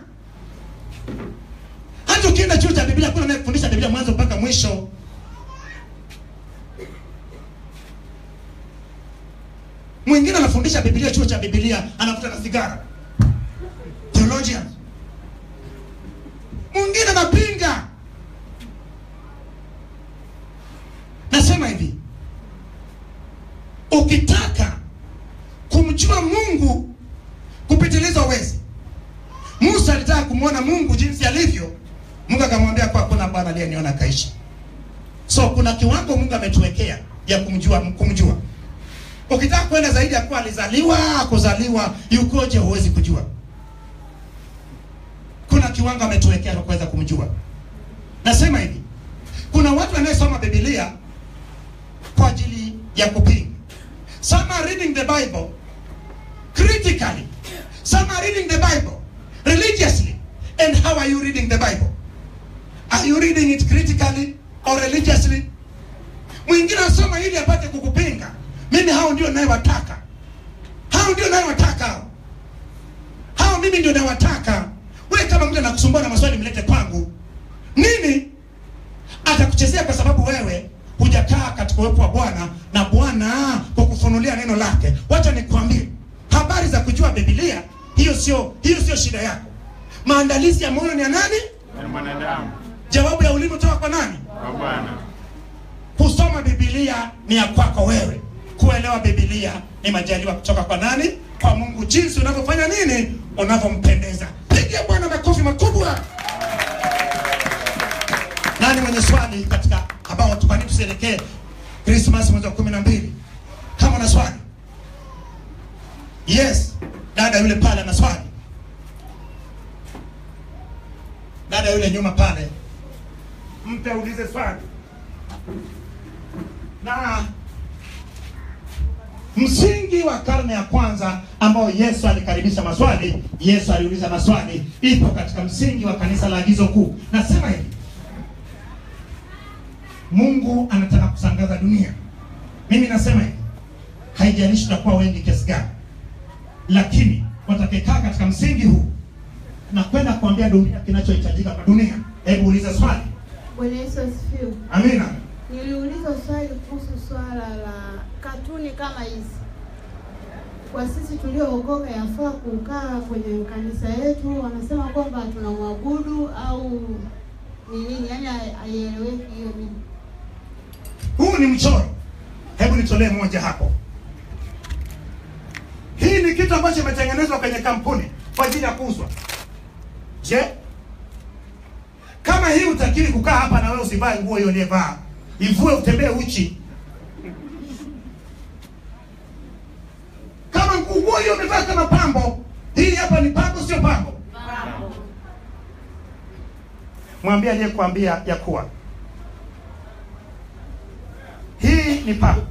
S2: Hata ukienda chuo cha Biblia kuna anayefundisha Biblia mwanzo mpaka mwisho. Mwingine anafundisha Biblia chuo cha bibilia anavuta na sigara. Theologian. Mwingine anapinga. Nasema hivi. Ukitaka kumjua Mungu kupitiliza uwezi. Musa alitaka kumwona Mungu jinsi alivyo. Mungu akamwambia kwa kuna Bwana aliyeniona kaishi. So kuna kiwango Mungu ametuwekea ya kumjua kumjua. Ukitaka kwenda zaidi ya kuwa alizaliwa kuzaliwa yukoje, huwezi kujua. Kuna kiwango ametuwekea kwa kuweza kumjua. Nasema hivi, kuna watu wanaosoma Biblia kwa ajili ya kupinga. Some are reading the Bible critically. Some are reading the Bible religiously. And how are you reading the Bible? Are you reading it critically or religiously? Mwingine asoma ili apate kukupinga. Mimi hao ndio nayewataka, hao ndio nayewataka, hao hao mimi ndio nayewataka. Wewe kama mtu anakusumbua na maswali, mlete kwangu. Nini atakuchezea? Kwa sababu wewe hujakaa katika uwepo wa Bwana na Bwana kukufunulia neno lake. Wacha nikwambie habari za kujua Biblia, hiyo sio hiyo sio shida yako. Maandalizi ya moyo ni ya nani?
S5: Ya mwanadamu.
S2: Jawabu ya ulimi toka kwa nani?
S5: Kwa Bwana.
S2: Kusoma Biblia ni ya kwako wewe. Kuelewa Biblia ni majaliwa kutoka kwa nani? Kwa Mungu, jinsi unavyofanya nini, unavyompendeza. Pigia Bwana makofi makubwa. Nani mwenye swali katika ambao kwa nini tusielekee Christmas mwezi wa kumi na mbili? Kama una swali. Yes, dada yule pale ana swali. Dada yule nyuma pale, mpe ulize swali na msingi wa karne ya kwanza ambao Yesu alikaribisha maswali, Yesu aliuliza maswali, ipo katika msingi wa kanisa la agizo kuu. Nasema hivi, Mungu anataka kusangaza dunia. Mimi nasema hivi, haijalishi tutakuwa wengi kiasi gani, lakini watakekaa katika msingi huu na kwenda kuambia dunia kinachohitajika kwa dunia. Hebu uliza swali.
S6: Bwana Yesu asifiwe.
S2: Amina.
S6: Niliuliza swali kuhusu swala la katuni kama hizi. Kwa sisi tuliookoka, yafaa kukaa kwenye kanisa yetu, wanasema kwamba tunamwabudu au ni nini? Yani hai- haieleweki hiyo Mimi
S2: Huu ni mchoro. Hebu nitolee moja hapo. Hii ni kitu ambacho imetengenezwa kwenye kampuni kwa ajili ya kuuzwa. Je, kama hii utakiri kukaa hapa na wewe usivae nguo hiyo uliyevaa, ivue utembee uchi. Kama nguo hiyo umevaa kama pambo, hii hapa ni pambo, sio pambo. Mwambie aliyekuambia ya kuwa hii ni pambo.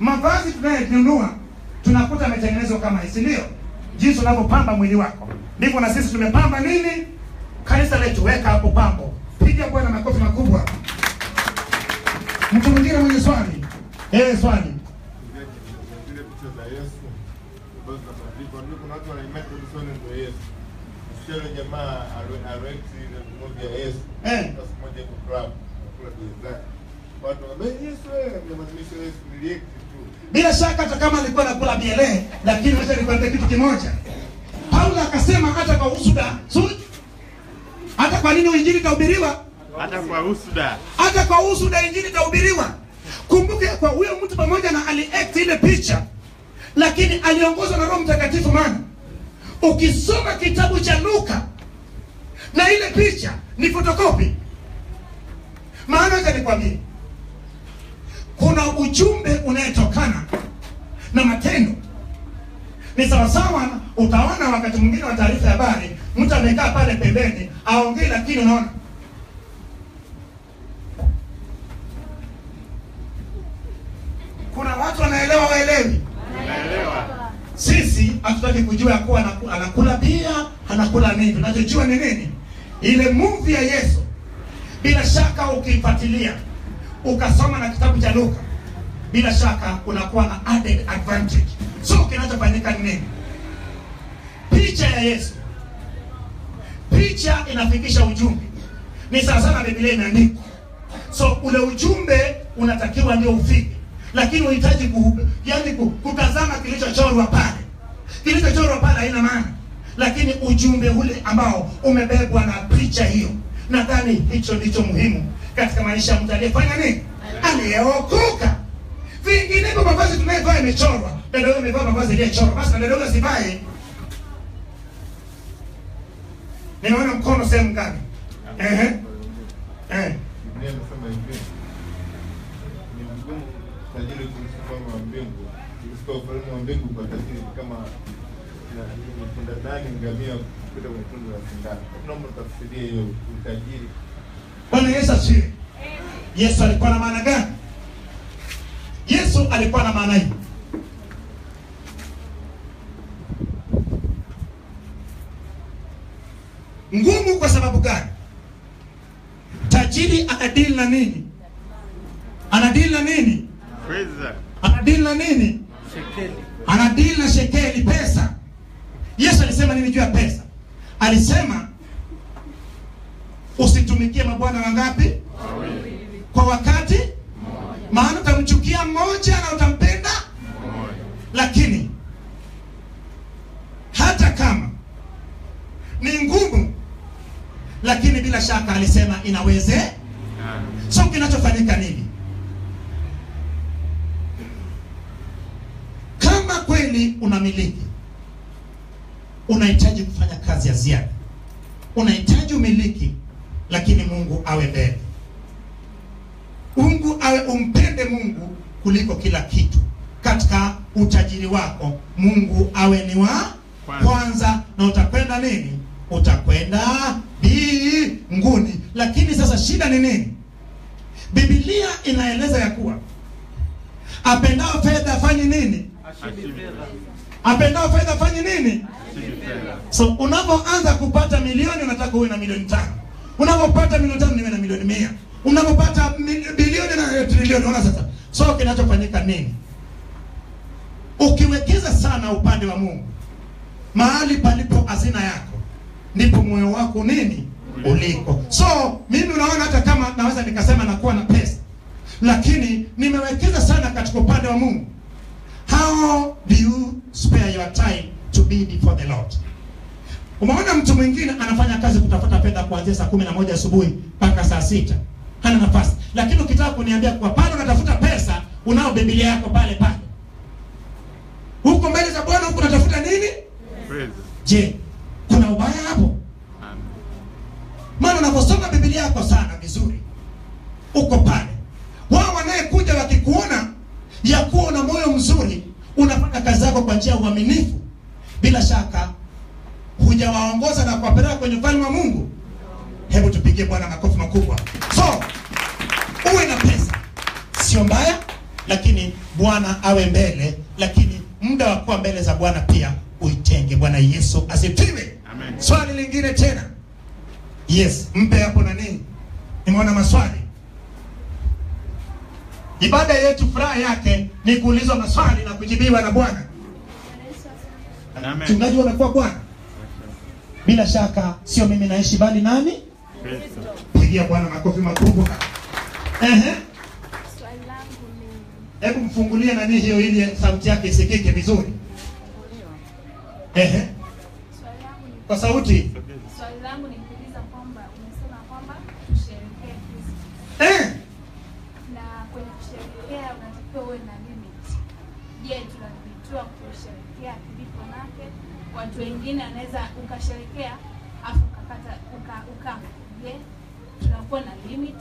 S2: Mavazi tunayonunua tunakuta yametengenezwa kama hii, ndio? Jinsi unavyopamba mwili wako ndivyo na sisi tumepamba nini kanisa letu. Weka hapo pambo, piga Bwana makofi makubwa. Mtu mwingine mwenye swali? Eh, swali.
S5: zile picha za Yesu ambazo kuna watu wanaimani ndio Yesu. Sio jamaa ile mmoja Yesu.
S2: Eh.
S5: Sasa mmoja kwa club, kula zake. Watu wanambia Yesu wewe, sio Yesu tu.
S2: Bila shaka hata kama alikuwa anakula biele, lakini wacha nikwambie kitu kimoja. Paulo akasema hata kwa usuda, su- hata kwa nini injili itahubiriwa?
S5: Hata kwa usuda.
S2: hata kwa usuda injili itahubiriwa. Kumbuke kwa huyo mtu pamoja na aliact ile picha, lakini aliongozwa na Roho Mtakatifu. Maana ukisoma kitabu cha Luka na ile picha ni fotokopi. Maana acha nikwambie, kuna ujumbe unayetokana na matendo. Ni sawasawa, utaona wakati mwingine wa taarifa ya habari, mtu amekaa pale pembeni aongee, lakini unaona kuna watu wanaelewa waelewi. Sisi hatutaki kujua kuwa anaku- anakula bia, anakula nini. Tunachojua ni nini? Ile movie ya Yesu, bila shaka ukiifuatilia ukasoma na kitabu cha Luka, bila shaka unakuwa na added advantage. So kinachofanyika ni nini? Picha ya Yesu, picha inafikisha ujumbe, ni sawa sana Biblia imeandikwa so ule ujumbe unatakiwa ndio ufike, lakini unahitaji ku, yani kutazama kilichochorwa pale. Kilichochorwa pale haina maana, lakini ujumbe ule ambao umebebwa na picha hiyo, nadhani hicho ndicho muhimu katika maisha ya mtu aliyefanya nini, aliyeokoka. Vinginevyo mavazi tunayevaa imechorwa, dada huyo amevaa mavazi yaliyochorwa, basi na dada huyo asivae. Nimeona mkono sehemu gani? Ehe, eh.
S5: Biblia inasema hivi. Ni mgumu tajiri kuishi ufalme wa mbingu. Kusikia ufalme wa mbingu kwa tajiri kama na mtunda ndani ngamia kupita kwenye tundu la sindano. Naomba tafsirie hiyo utajiri.
S2: Bwana Yesu asifiwe. Yesu alikuwa na maana gani? Yesu alikuwa na maana hii. Ngumu kwa sababu gani? Tajiri anadili na nini? Anadili na nini? Anadili na nini? Anadili na shekeli, pesa. Yesu alisema nini juu ya pesa? Alisema usitumikie mabwana wangapi? Kwa wakati maana utamchukia mmoja na utampenda mmoja. lakini hata kama ni ngumu, lakini bila shaka alisema inaweze. So kinachofanyika nini? Kama kweli unamiliki, unahitaji kufanya kazi ya ziada, unahitaji umiliki, lakini Mungu awe mbele. Mungu awe umpende Mungu kuliko kila kitu katika utajiri wako. Mungu awe ni wa
S5: Kwanza.
S2: kwanza, na utakwenda nini? Utakwenda mbinguni. Lakini sasa shida ni nini? Biblia inaeleza ya kuwa apendao fedha afanye nini? Apendao fedha fanye nini? So unapoanza kupata milioni unataka uwe na milioni tano. Unapopata milioni tano niwe na milioni mia. Unapopata bilioni na trilioni ona sasa. So kinachofanyika nini? Ukiwekeza sana upande wa mungu mahali palipo hazina yako ndipo moyo wako nini? Uliko so mimi unaona hata kama naweza nikasema nakuwa na pesa lakini nimewekeza sana katika upande wa mungu how do you spare your time to be before the lord? Umeona mtu mwingine anafanya kazi kutafuta fedha kuanzia saa kumi na moja asubuhi mpaka saa sita. Hana nafasi. Lakini ukitaka kuniambia kuwa pale unatafuta pesa unao Biblia yako pale pale. Huko mbele za bwana huko unatafuta nini? Je kuna ubaya hapo? Maana unaposoma Biblia yako sana vizuri. Uko pale. Wao wanayekuja wakikuona ya kuwa na moyo mzuri unafanya kazi zako kwa njia ya uaminifu. Bila shaka hujawaongoza na kuwapeleka kwenye ufalme wa mungu. Hebu tupigie bwana makofi makubwa. So uwe na pesa. Sio mbaya lakini bwana awe mbele. Lakini muda wa kuwa mbele za bwana pia uitenge. Bwana yesu asifiwe.
S5: Amen.
S2: swali lingine tena. Yes mpe hapo na nini nimeona maswali ibada yetu furaha yake ni kuulizwa maswali na kujibiwa na bwana
S5: Amen.
S2: mchungaji wamekuwa bwana bila shaka sio mimi naishi bali nani
S5: Kristo.
S2: pigia bwana makofi makubwa Ehe. Hebu mfungulie nani hiyo ili sauti yake isikike vizuri Ehe. kwa sauti
S7: swali langu ni kuuliza kwamba umesema kwamba tusherekee Kristo
S2: eh.
S7: na kwenye kusherekea unatakiwa uwe na limit. Je, tunadhibitiwa kusherekea kilipo Nake watu wengine anaweza ukasherekea afu ukakata uka, uka. Je, tunakuwa na limit?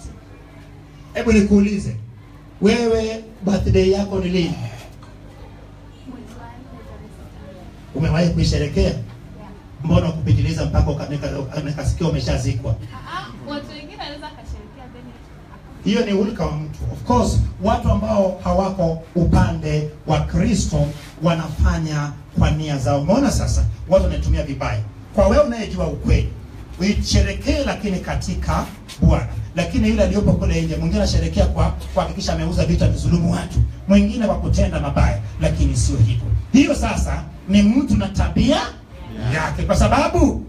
S2: hebu nikuulize wewe birthday yako ni lini umewahi kuisherekea mbona kupitiliza mpaka nikasikia umeshazikwa
S7: Ah, ah,
S2: hiyo ni hulka wa mtu course watu ambao hawako upande wa kristo wanafanya kwa nia zao. Umeona sasa watu wanaitumia vibaya. Kwa wewe unayejua ukweli uisherekee lakini katika bwana. Lakini yule aliyopo kule nje mwingine anasherekea kwa kuhakikisha ameuza vitu amezulumu watu. Mwingine kwa kutenda mabaya lakini sio hivyo. Hiyo sasa ni mtu na tabia yake. Kwa sababu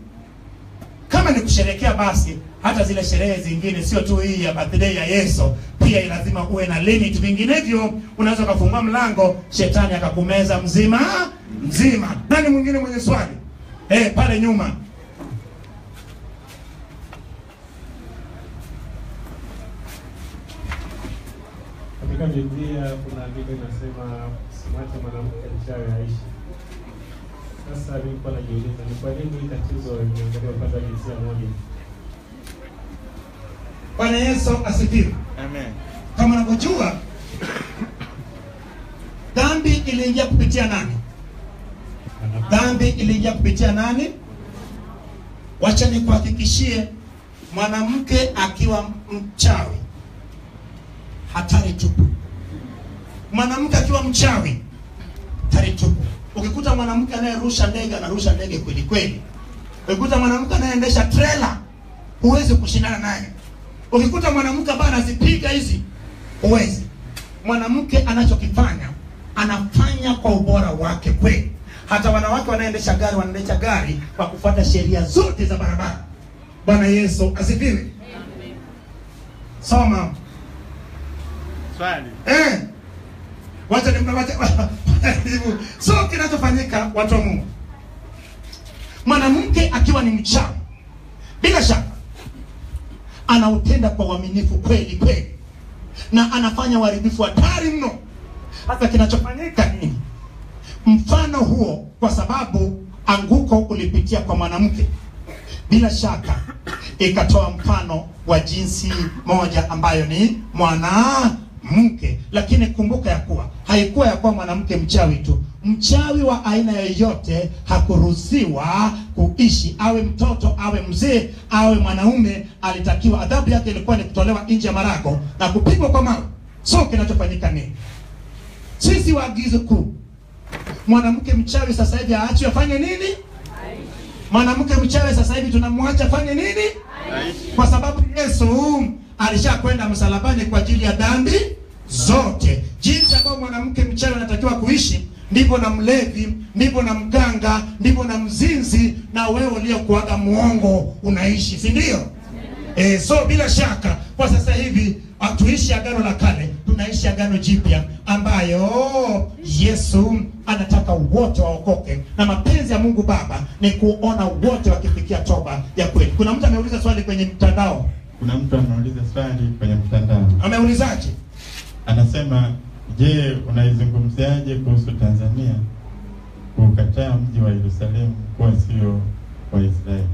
S2: kama ni kusherekea basi hata zile sherehe zingine sio tu hii ya birthday ya yesu. Pia lazima uwe na limit. Vinginevyo unaweza ukafungua mlango shetani akakumeza mzima mzima. Nani mwingine mwenye swali? Eh pale nyuma.
S8: Katika Biblia kuna andiko inasema simwache mwanamke mchawi aishi. Sasa nilikuwa najiuliza ni kwa nini tatizo limeangalia upande wa jinsia moja?
S2: Bwana yesu asifiwe.
S5: Amen.
S2: kama unavyojua dhambi iliingia kupitia nani? Dhambi iliingia kupitia nani? Wacha nikuhakikishie mwanamke akiwa mchawi hatari tupu. Mwanamke akiwa mchawi hatari tupu. Ukikuta mwanamke anayerusha ndege anarusha ndege kweli kweli. Ukikuta mwanamke anayeendesha trela huwezi kushindana naye ukikuta mwanamke ambaye anazipiga hizi uwezi. mwanamke anachokifanya anafanya kwa ubora wake kweli hata wanawake wanaendesha gari wanaendesha gari kwa kufuata sheria zote za barabara bwana yesu asifiwe soma
S5: Swali.
S2: eh. wacha ni- wacha- so kinachofanyika watu wa mungu mwanamke akiwa ni mchawi bila shaka anautenda kwa uaminifu kweli kweli. Na anafanya uharibifu hatari mno. Hasa kinachofanyika nini mfano huo kwa sababu anguko ulipitia kwa mwanamke. Bila shaka ikatoa mfano wa jinsi moja ambayo ni mwanamke. Lakini kumbuka ya kuwa haikuwa ya kuwa mwanamke mchawi tu mchawi wa aina yoyote hakuruhusiwa kuishi awe mtoto awe mzee awe mwanaume alitakiwa adhabu yake ilikuwa ni kutolewa nje ya marago na kupigwa kwa mawe so kinachofanyika nini sisi waagizo kuu mwanamke mchawi sasa hivi aachwe afanye nini? Mwanamke mchawi sasa hivi tunamwacha afanye nini? Kwa sababu Yesu alishakwenda msalabani kwa ajili ya dhambi zote. Jinsi ambayo mwanamke mchawi anatakiwa kuishi, ndivyo na mlevi, ndivyo na mganga, ndivyo na mzinzi, na wewe uliokuaga muongo unaishi, si ndio? E, so bila shaka kwa sasa hivi hatuishi agano la kale, tunaishi agano jipya ambayo Yesu anataka wote waokoke, na mapenzi ya Mungu Baba ni kuona wote wakifikia toba ya kweli. Kuna mtu ameuliza swali kwenye mtandao,
S3: Kuna mtu anauliza swali kwenye mtandao,
S2: ameulizaje?
S3: anasema je, unaizungumziaje kuhusu Tanzania kukataa mji wa Yerusalemu kuwa sio wa Israeli?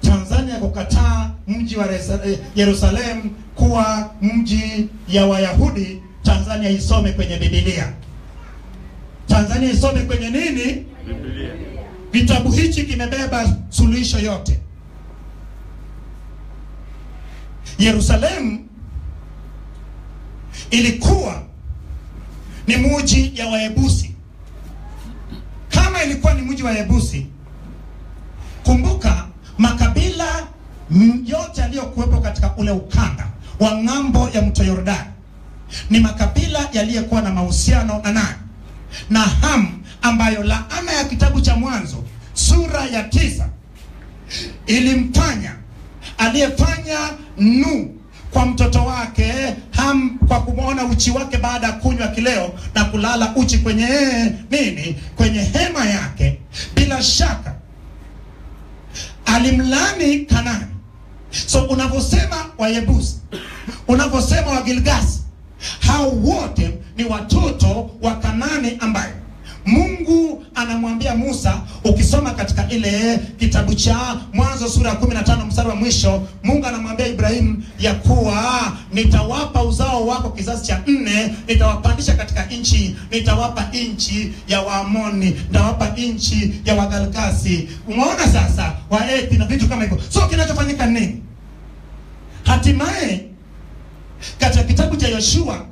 S2: Tanzania kukataa mji wa eh, Yerusalemu kuwa mji ya Wayahudi. Tanzania isome kwenye Biblia. Tanzania isome kwenye nini? Biblia. Kitabu hichi kimebeba suluhisho yote. Yerusalemu ilikuwa ni muji ya Waebusi. Kama ilikuwa ni muji wa Yebusi, kumbuka makabila yote yaliyokuwepo katika ule ukanda wa ng'ambo ya mto Yordani ni makabila yaliyekuwa na mahusiano na nani? Na ham ambayo laana ya kitabu cha Mwanzo sura ya tisa ilimfanya aliyefanya nu kwa mtoto wake Ham kwa kumwona uchi wake baada ya kunywa kileo na kulala uchi kwenye nini, kwenye hema yake, bila shaka alimlani Kanani. So unavyosema Wayebusi, unavyosema Wagilgasi, hao wote ni watoto wa Kanani ambaye Mungu anamwambia Musa, ukisoma katika ile kitabu cha Mwanzo sura ya 15 mstari wa mwisho, Mungu anamwambia Ibrahimu ya kuwa nitawapa uzao wako kizazi cha nne, nitawapandisha katika nchi, nitawapa nchi ya Waamoni, nitawapa nchi ya Wagalgasi. Umeona sasa, Waethi na vitu kama hivyo. So kinachofanyika ni nini? Hatimaye katika kitabu cha Yoshua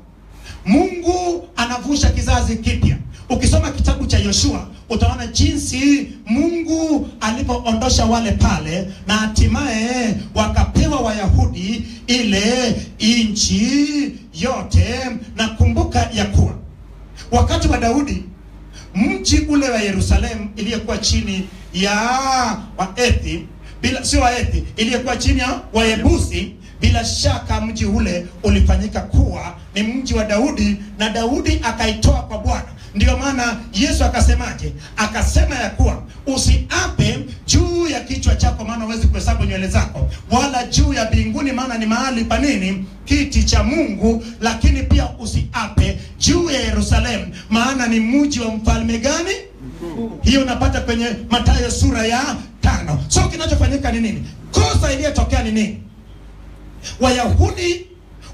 S2: Mungu anavusha kizazi kipya. Ukisoma kitabu cha Yoshua utaona jinsi Mungu alipoondosha wale pale na hatimaye wakapewa Wayahudi ile nchi yote. Na kumbuka ya kuwa wakati wa Daudi mji ule wa Yerusalemu iliyokuwa chini ya Waethi bila sio Waethi, iliyokuwa chini ya Wayebusi bila shaka mji ule ulifanyika kuwa ni mji wa Daudi na Daudi akaitoa kwa Bwana. Ndiyo maana Yesu akasemaje? Akasema ya kuwa usiape juu ya kichwa chako, maana huwezi kuhesabu nywele zako, wala juu ya binguni maana ni mahali pa nini? Kiti cha Mungu. Lakini pia usiape juu ya Yerusalemu, maana ni mji wa mfalme gani? Hiyo unapata kwenye Mathayo sura ya tano. So kinachofanyika ni nini? Kosa iliyotokea ni nini? Wayahudi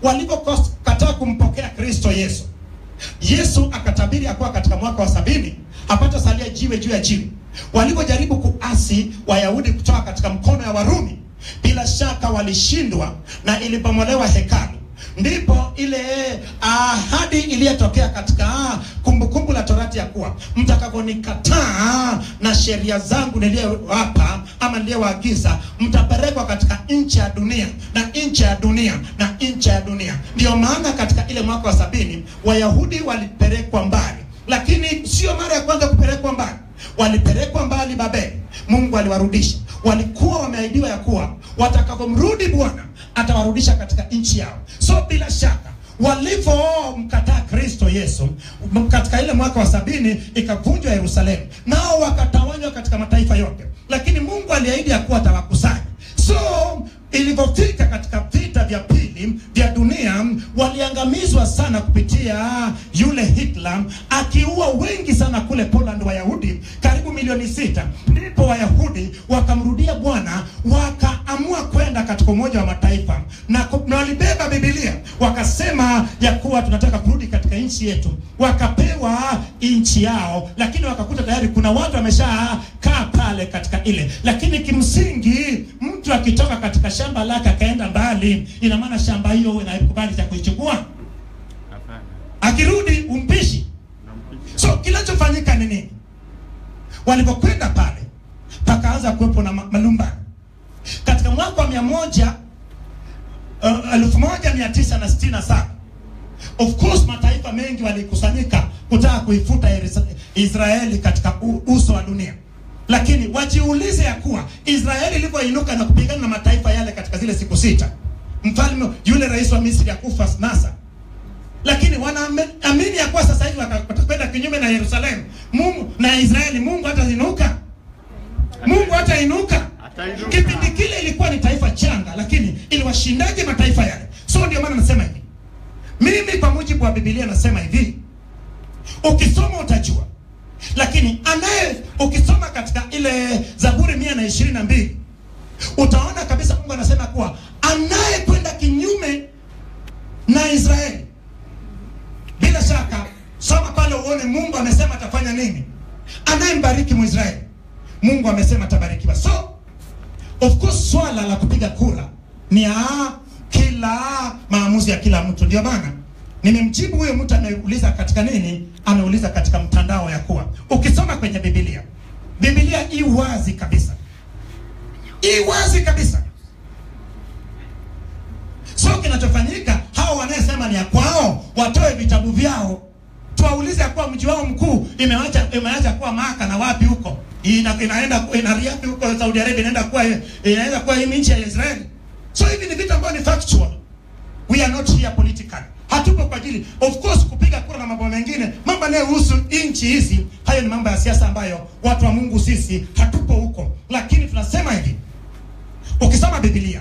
S2: walipokataa kumpokea Kristo Yesu, Yesu akatabiri akuwa katika mwaka wa sabini apata salia jiwe juu ya jiwe. Walipojaribu kuasi Wayahudi kutoka katika mkono ya Warumi, bila shaka walishindwa na ilipomolewa hekalu ndipo ile ahadi iliyotokea katika kumbukumbu la Torati ya kuwa mtakavyonikataa na sheria zangu niliyowapa ama niliyowaagiza, mtapelekwa katika nchi ya dunia na nchi ya dunia na nchi ya dunia. Ndiyo maana katika ile mwaka wa sabini Wayahudi walipelekwa mbali, lakini sio mara ya kwanza kupelekwa mbali. Walipelekwa mbali Babeli, Mungu aliwarudisha. Walikuwa wameahidiwa ya kuwa watakapomrudi Bwana atawarudisha katika nchi yao. So bila shaka walivyomkataa Kristo Yesu katika ile mwaka wa sabini ikavunjwa Yerusalemu, nao wakatawanywa katika mataifa yote, lakini Mungu aliahidi ya kuwa atawakusanya. So ilivyofika katika vita vya pili vya dunia, waliangamizwa sana kupitia yule Hitler akiua wengi sana kule Poland, Wayahudi karibu milioni sita. Ndipo Wayahudi wakamrudia Bwana, wakaamua kwenda katika Umoja wa Mataifa na, na walibeba Biblia wakasema ya kuwa tunataka kurudi katika nchi yetu. Wakapewa nchi yao, lakini wakakuta tayari kuna watu wameshakaa pale katika ile. Lakini kimsingi mtu akitoka katika shamba lake akaenda mbali, ina maana shamba hiyo na kibali cha kuichukua, akirudi umpishi. So kinachofanyika ni nini? Walipokwenda pale, pakaanza kuwepo na malumba. Malumbano katika mwaka wa mia moja uh, elfu moja mia tisa na sitini na saba of course mataifa mengi walikusanyika kutaka kuifuta Israeli katika uso wa dunia, lakini wajiulize ya kuwa Israeli ilivyoinuka na kupigana na mataifa yale katika zile siku sita, mfalme yule rais wa Misri akufa Nasa, lakini wanaamini ya kuwa sasa hivi watakwenda kinyume na Yerusalemu. Mungu na Israeli, Mungu hatainuka, Mungu hatainuka. Kipindi kile ilikuwa ni taifa changa, lakini iliwashindaje mataifa yale? So ndio maana nasema hivi, mimi kwa mujibu wa Biblia nasema hivi, ukisoma utajua, lakini anaye ukisoma katika ile Zaburi mia na ishirini na mbili utaona kabisa Mungu anasema kuwa anayekwenda kinyume na Israeli, bila shaka soma pale uone Mungu amesema atafanya nini. Anayembariki Mwisraeli, Mungu amesema atabarikiwa. So of course swala la kupiga kura ni a kila maamuzi ya kila mtu. Ndio maana nimemjibu huyo mtu anayeuliza katika nini, ameuliza katika mtandao ya kuwa ukisoma kwenye Biblia, Biblia i wazi kabisa, i wazi kabisa. So kinachofanyika. Hao wanayesema ni ya kwao, watoe vitabu vyao, tuwaulize ya kuwa mji wao mkuu imeacha imeacha kuwa Maka na wapi huko? Ina, inaenda ina Riyadh huko Saudi Arabia inaenda kuwa inaenda kuwa hii nchi ya Israeli. So hivi ni vitu ambavyo ni factual. We are not here politically. Hatupo kwa ajili of course kupiga kura na mambo mengine, mambo yanayohusu nchi hizi, hayo ni mambo ya siasa ambayo watu wa Mungu sisi hatupo huko, lakini tunasema hivi, ukisoma Biblia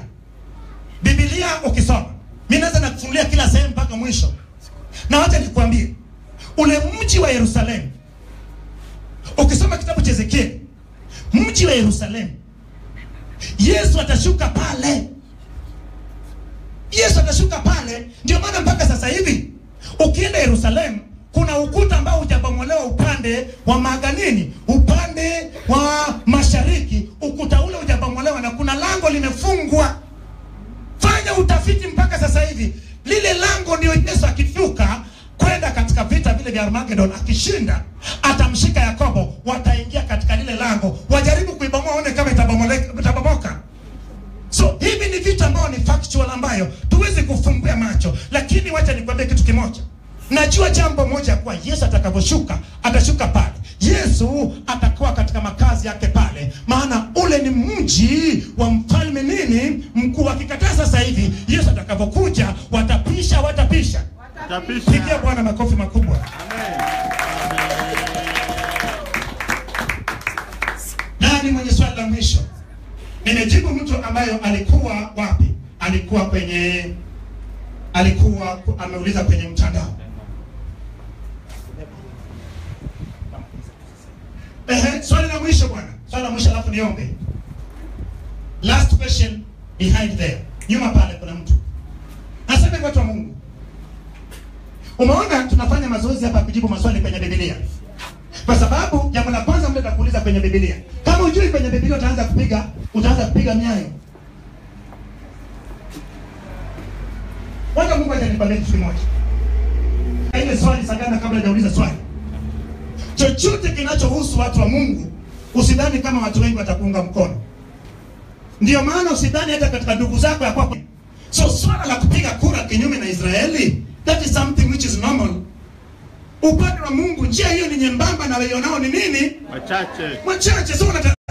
S2: Biblia ukisoma, mimi naweza nakufungulia kila sehemu mpaka mwisho, na wacha nikwambie, ule mji wa Yerusalemu, ukisoma kitabu cha Ezekieli, mji wa Yerusalemu, Yesu atashuka pale, Yesu atashuka pale. Ndio maana mpaka sasa hivi ukienda Yerusalemu kuna ukuta ambao hujabomolewa upande wa maganini, upande wa mashariki, ukuta ule hujabomolewa na kuna lango fanya utafiti mpaka sasa hivi. Lile lango ndio yesu akifuka kwenda katika vita vile vya Armageddon, akishinda atamshika yakobo wataingia katika lile lango. Wajaribu kuibomoa waone kama itabomoka. So hivi ni vita ambayo ni factual ambayo tuwezi kufumbia macho. Lakini wacha nikwambie kitu kimoja. Najua jambo moja kuwa yesu atakavyoshuka atashuka pale. Yesu atakuwa katika makazi yake pale. Maana ule ni mji wa mfalme nini? Mkuu akikataa sasa hivi yesu atakapokuja watapisha watapisha. Watapisha. pigia bwana makofi makubwa. Amen. nani mwenye swali la mwisho? Nimejibu mtu ambayo alikuwa wapi? Alikuwa kwenye alikuwa ameuliza kwenye mtandao. Ehe, swali la mwisho bwana, swali la mwisho alafu niombe. Last question behind there. Nyuma pale kuna mtu. Asante watu wa Mungu. Umeona tunafanya mazoezi hapa kujibu maswali kwenye Biblia. Kwa sababu jambo la kwanza mtu atakuuliza kwenye Biblia. Kama hujui kwenye Biblia utaanza kupiga utaanza kupiga miayo. Wacha Mungu atanikwambia kitu kimoja. Ile swali sagana kabla hajauliza swali chochote kinachohusu watu wa Mungu usidhani kama watu wengi watakuunga mkono. Ndio maana usidhani hata katika ndugu zako ya kwako. So swala la kupiga kura kinyume na Israeli, that is something which is normal. Upande wa Mungu njia hiyo ni nyembamba na walionao ni nini?
S5: Wachache.
S2: Wachache. So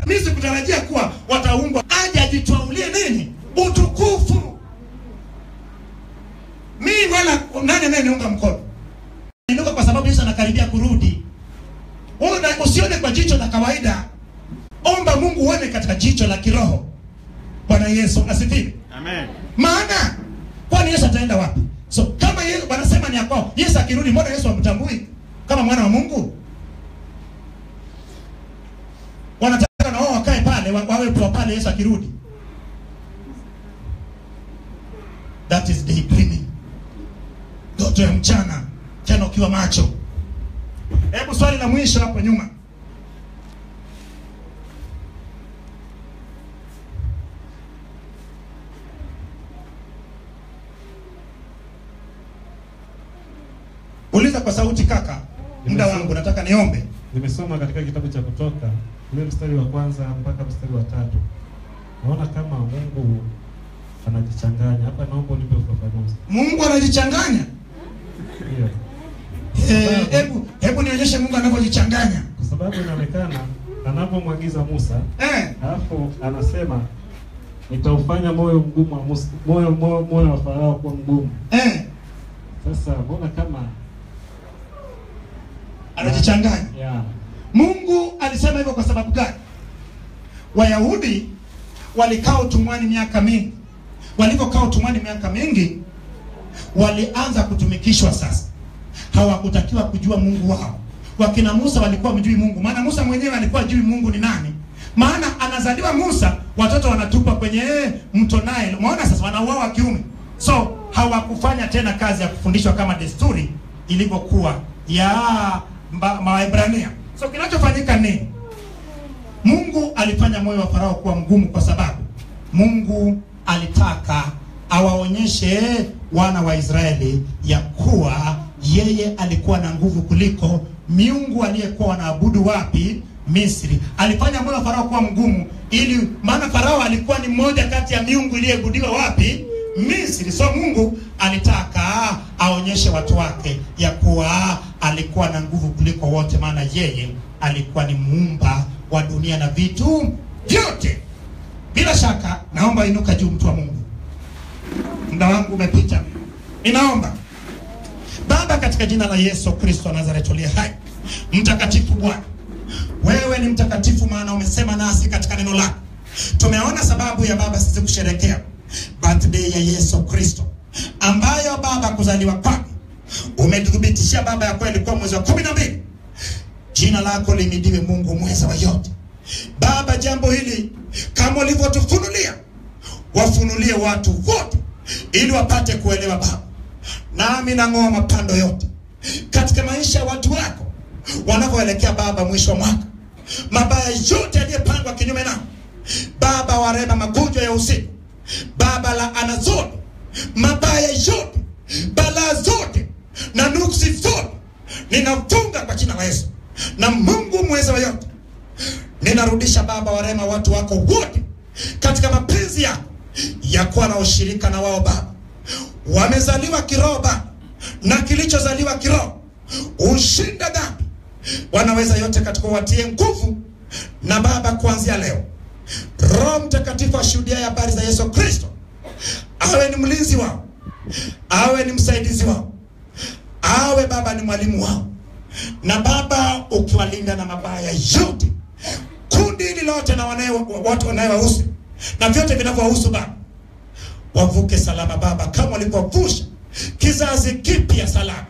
S2: mimi kutarajia kuwa wataungwa aje ajitwaulie nini? Utukufu. Mimi wala nani anayeniunga mkono? Niunga kwa sababu Yesu anakaribia kurudi. Wewe usione kwa jicho la kawaida, omba Mungu uone katika jicho la kiroho. Bwana Yesu asifiwe.
S5: Amen.
S2: Maana kwani Yesu ataenda wapi? So kama Yesu wanasema ni kwao, Yesu akirudi, mbona Yesu hamtambui kama mwana wa Mungu? Wanataka na wao wakae pale, wa- wawe kwa pale Yesu akirudi. That is daydreaming, ndoto ya mchana, tena ukiwa macho. Hebu swali la mwisho hapo nyuma. Uliza kwa sauti kaka. muda wangu nataka niombe
S8: Nimesoma katika kitabu cha Kutoka ule mstari wa kwanza mpaka mstari wa tatu. Naona kama Mungu anajichanganya hapa. Naomba unipe ufafanuzi.
S2: mungu anajichanganya
S8: Ndio,
S2: Eh, hebu hebu nionyeshe mungu anavyojichanganya
S8: kwa sababu inaonekana anapomwagiza Musa
S2: eh,
S8: alafu anasema nitaufanya moyo mgumu wa Musa, moyo moyo, moyo wa Farao kuwa mgumu.
S2: eh,
S8: Sasa mbona kama
S2: anajichanganya.
S8: Yeah.
S2: mungu alisema hivyo kwa sababu gani? Wayahudi walikaa utumwani miaka mingi. Walivyokaa utumwani miaka mingi walianza kutumikishwa sasa. Hawakutakiwa kujua mungu wao. Wakina musa walikuwa mjui mungu. Maana musa mwenyewe alikuwa ajui mungu ni nani. Maana anazaliwa musa watoto wanatupa kwenye mto nile. Umeona sasa wanauawa kiume. So hawakufanya tena kazi ya kufundishwa kama desturi ilivyokuwa. Ya Waebrania. So kinachofanyika ni Mungu alifanya moyo wa Farao kuwa mgumu, kwa sababu Mungu alitaka awaonyeshe wana wa Israeli ya kuwa yeye alikuwa na nguvu kuliko miungu aliyekuwa wanaabudu wapi? Misri. Alifanya moyo wa Farao kuwa mgumu ili maana Farao alikuwa ni mmoja kati ya miungu iliyeabudiwa wapi? Misri. So Mungu alitaka aonyeshe watu wake ya kuwa alikuwa na nguvu kuliko wote, maana yeye alikuwa ni muumba wa dunia na vitu vyote. Bila shaka, naomba inuka juu, mtu wa Mungu. Muda wangu umepita. Ninaomba Baba, katika jina la Yesu Kristo wa Nazareti uliye hai, mtakatifu Bwana, wewe ni mtakatifu, maana umesema nasi katika neno lako. Tumeona sababu ya Baba sisi kusherekea birthday ya Yesu Kristo, ambayo Baba kuzaliwa kwake umetuthibitishia Baba ya kweli kwa mwezi wa kumi na mbili. Jina lako limidiwe, Mungu mweza wa yote. Baba, jambo hili kama ulivyotufunulia, wafunulie watu wote ili wapate kuelewa Baba. Nami nang'oa mapando yote katika maisha ya watu wako wanavyoelekea Baba mwisho wa mwaka, mabaya yote yaliyopangwa kinyume nao Baba, warema magonjwa ya usiku Baba, la ana zote, mabaya yote, balaa zote na nuksi zote ninafunga kwa jina la Yesu. Na Mungu mweza wa yote, ninarudisha Baba warema watu wako wote katika mapenzi yako ya kuwa na ushirika na wao Baba. Wamezaliwa kiroho Baba, na kilichozaliwa kiroho ushinda dhambi, wanaweza yote katika watie nguvu na Baba, kuanzia leo Roho Mtakatifu ashuhudia habari za Yesu Kristo, awe ni mlinzi wao, awe ni msaidizi wao, awe Baba ni mwalimu wao, na Baba ukiwalinda na mabaya yote, kundi hili lote na watu wanayewahusu na vyote vinavyowahusu Baba, wavuke salama Baba, kama walivyovusha kizazi kipya salama.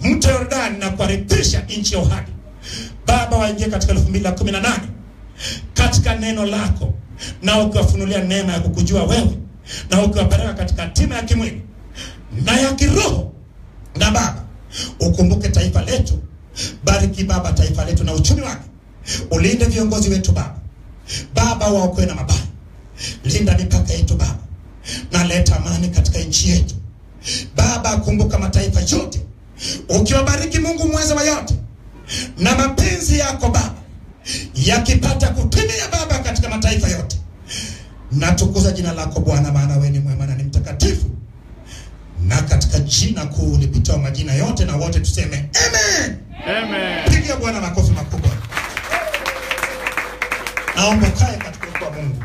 S2: Mto Yordani na kuharibisha nchi ya uhadi Baba, waingie katika elfu mbili na kumi na nane katika neno lako na ukiwafunulia neema ya kukujua wewe na ukiwapeleka katika tima ya kimwili na ya kiroho. Na Baba, ukumbuke taifa letu, bariki Baba taifa letu na uchumi wake, ulinde viongozi wetu Baba. Baba, waokoe na mabaya, linda mipaka yetu Baba, na leta amani katika nchi yetu Baba. Kumbuka mataifa yote, ukiwabariki Mungu mweza wa yote, na mapenzi yako Baba yakipata kutimia Baba katika mataifa yote. Natukuza jina lako Bwana, maana wewe ni mwema na ni mtakatifu, na katika jina kuu lipitao majina yote, na wote tuseme amen.
S5: Amen.
S2: Pigia Bwana makofi makubwa. Naomba kae katika ukuu wa Mungu.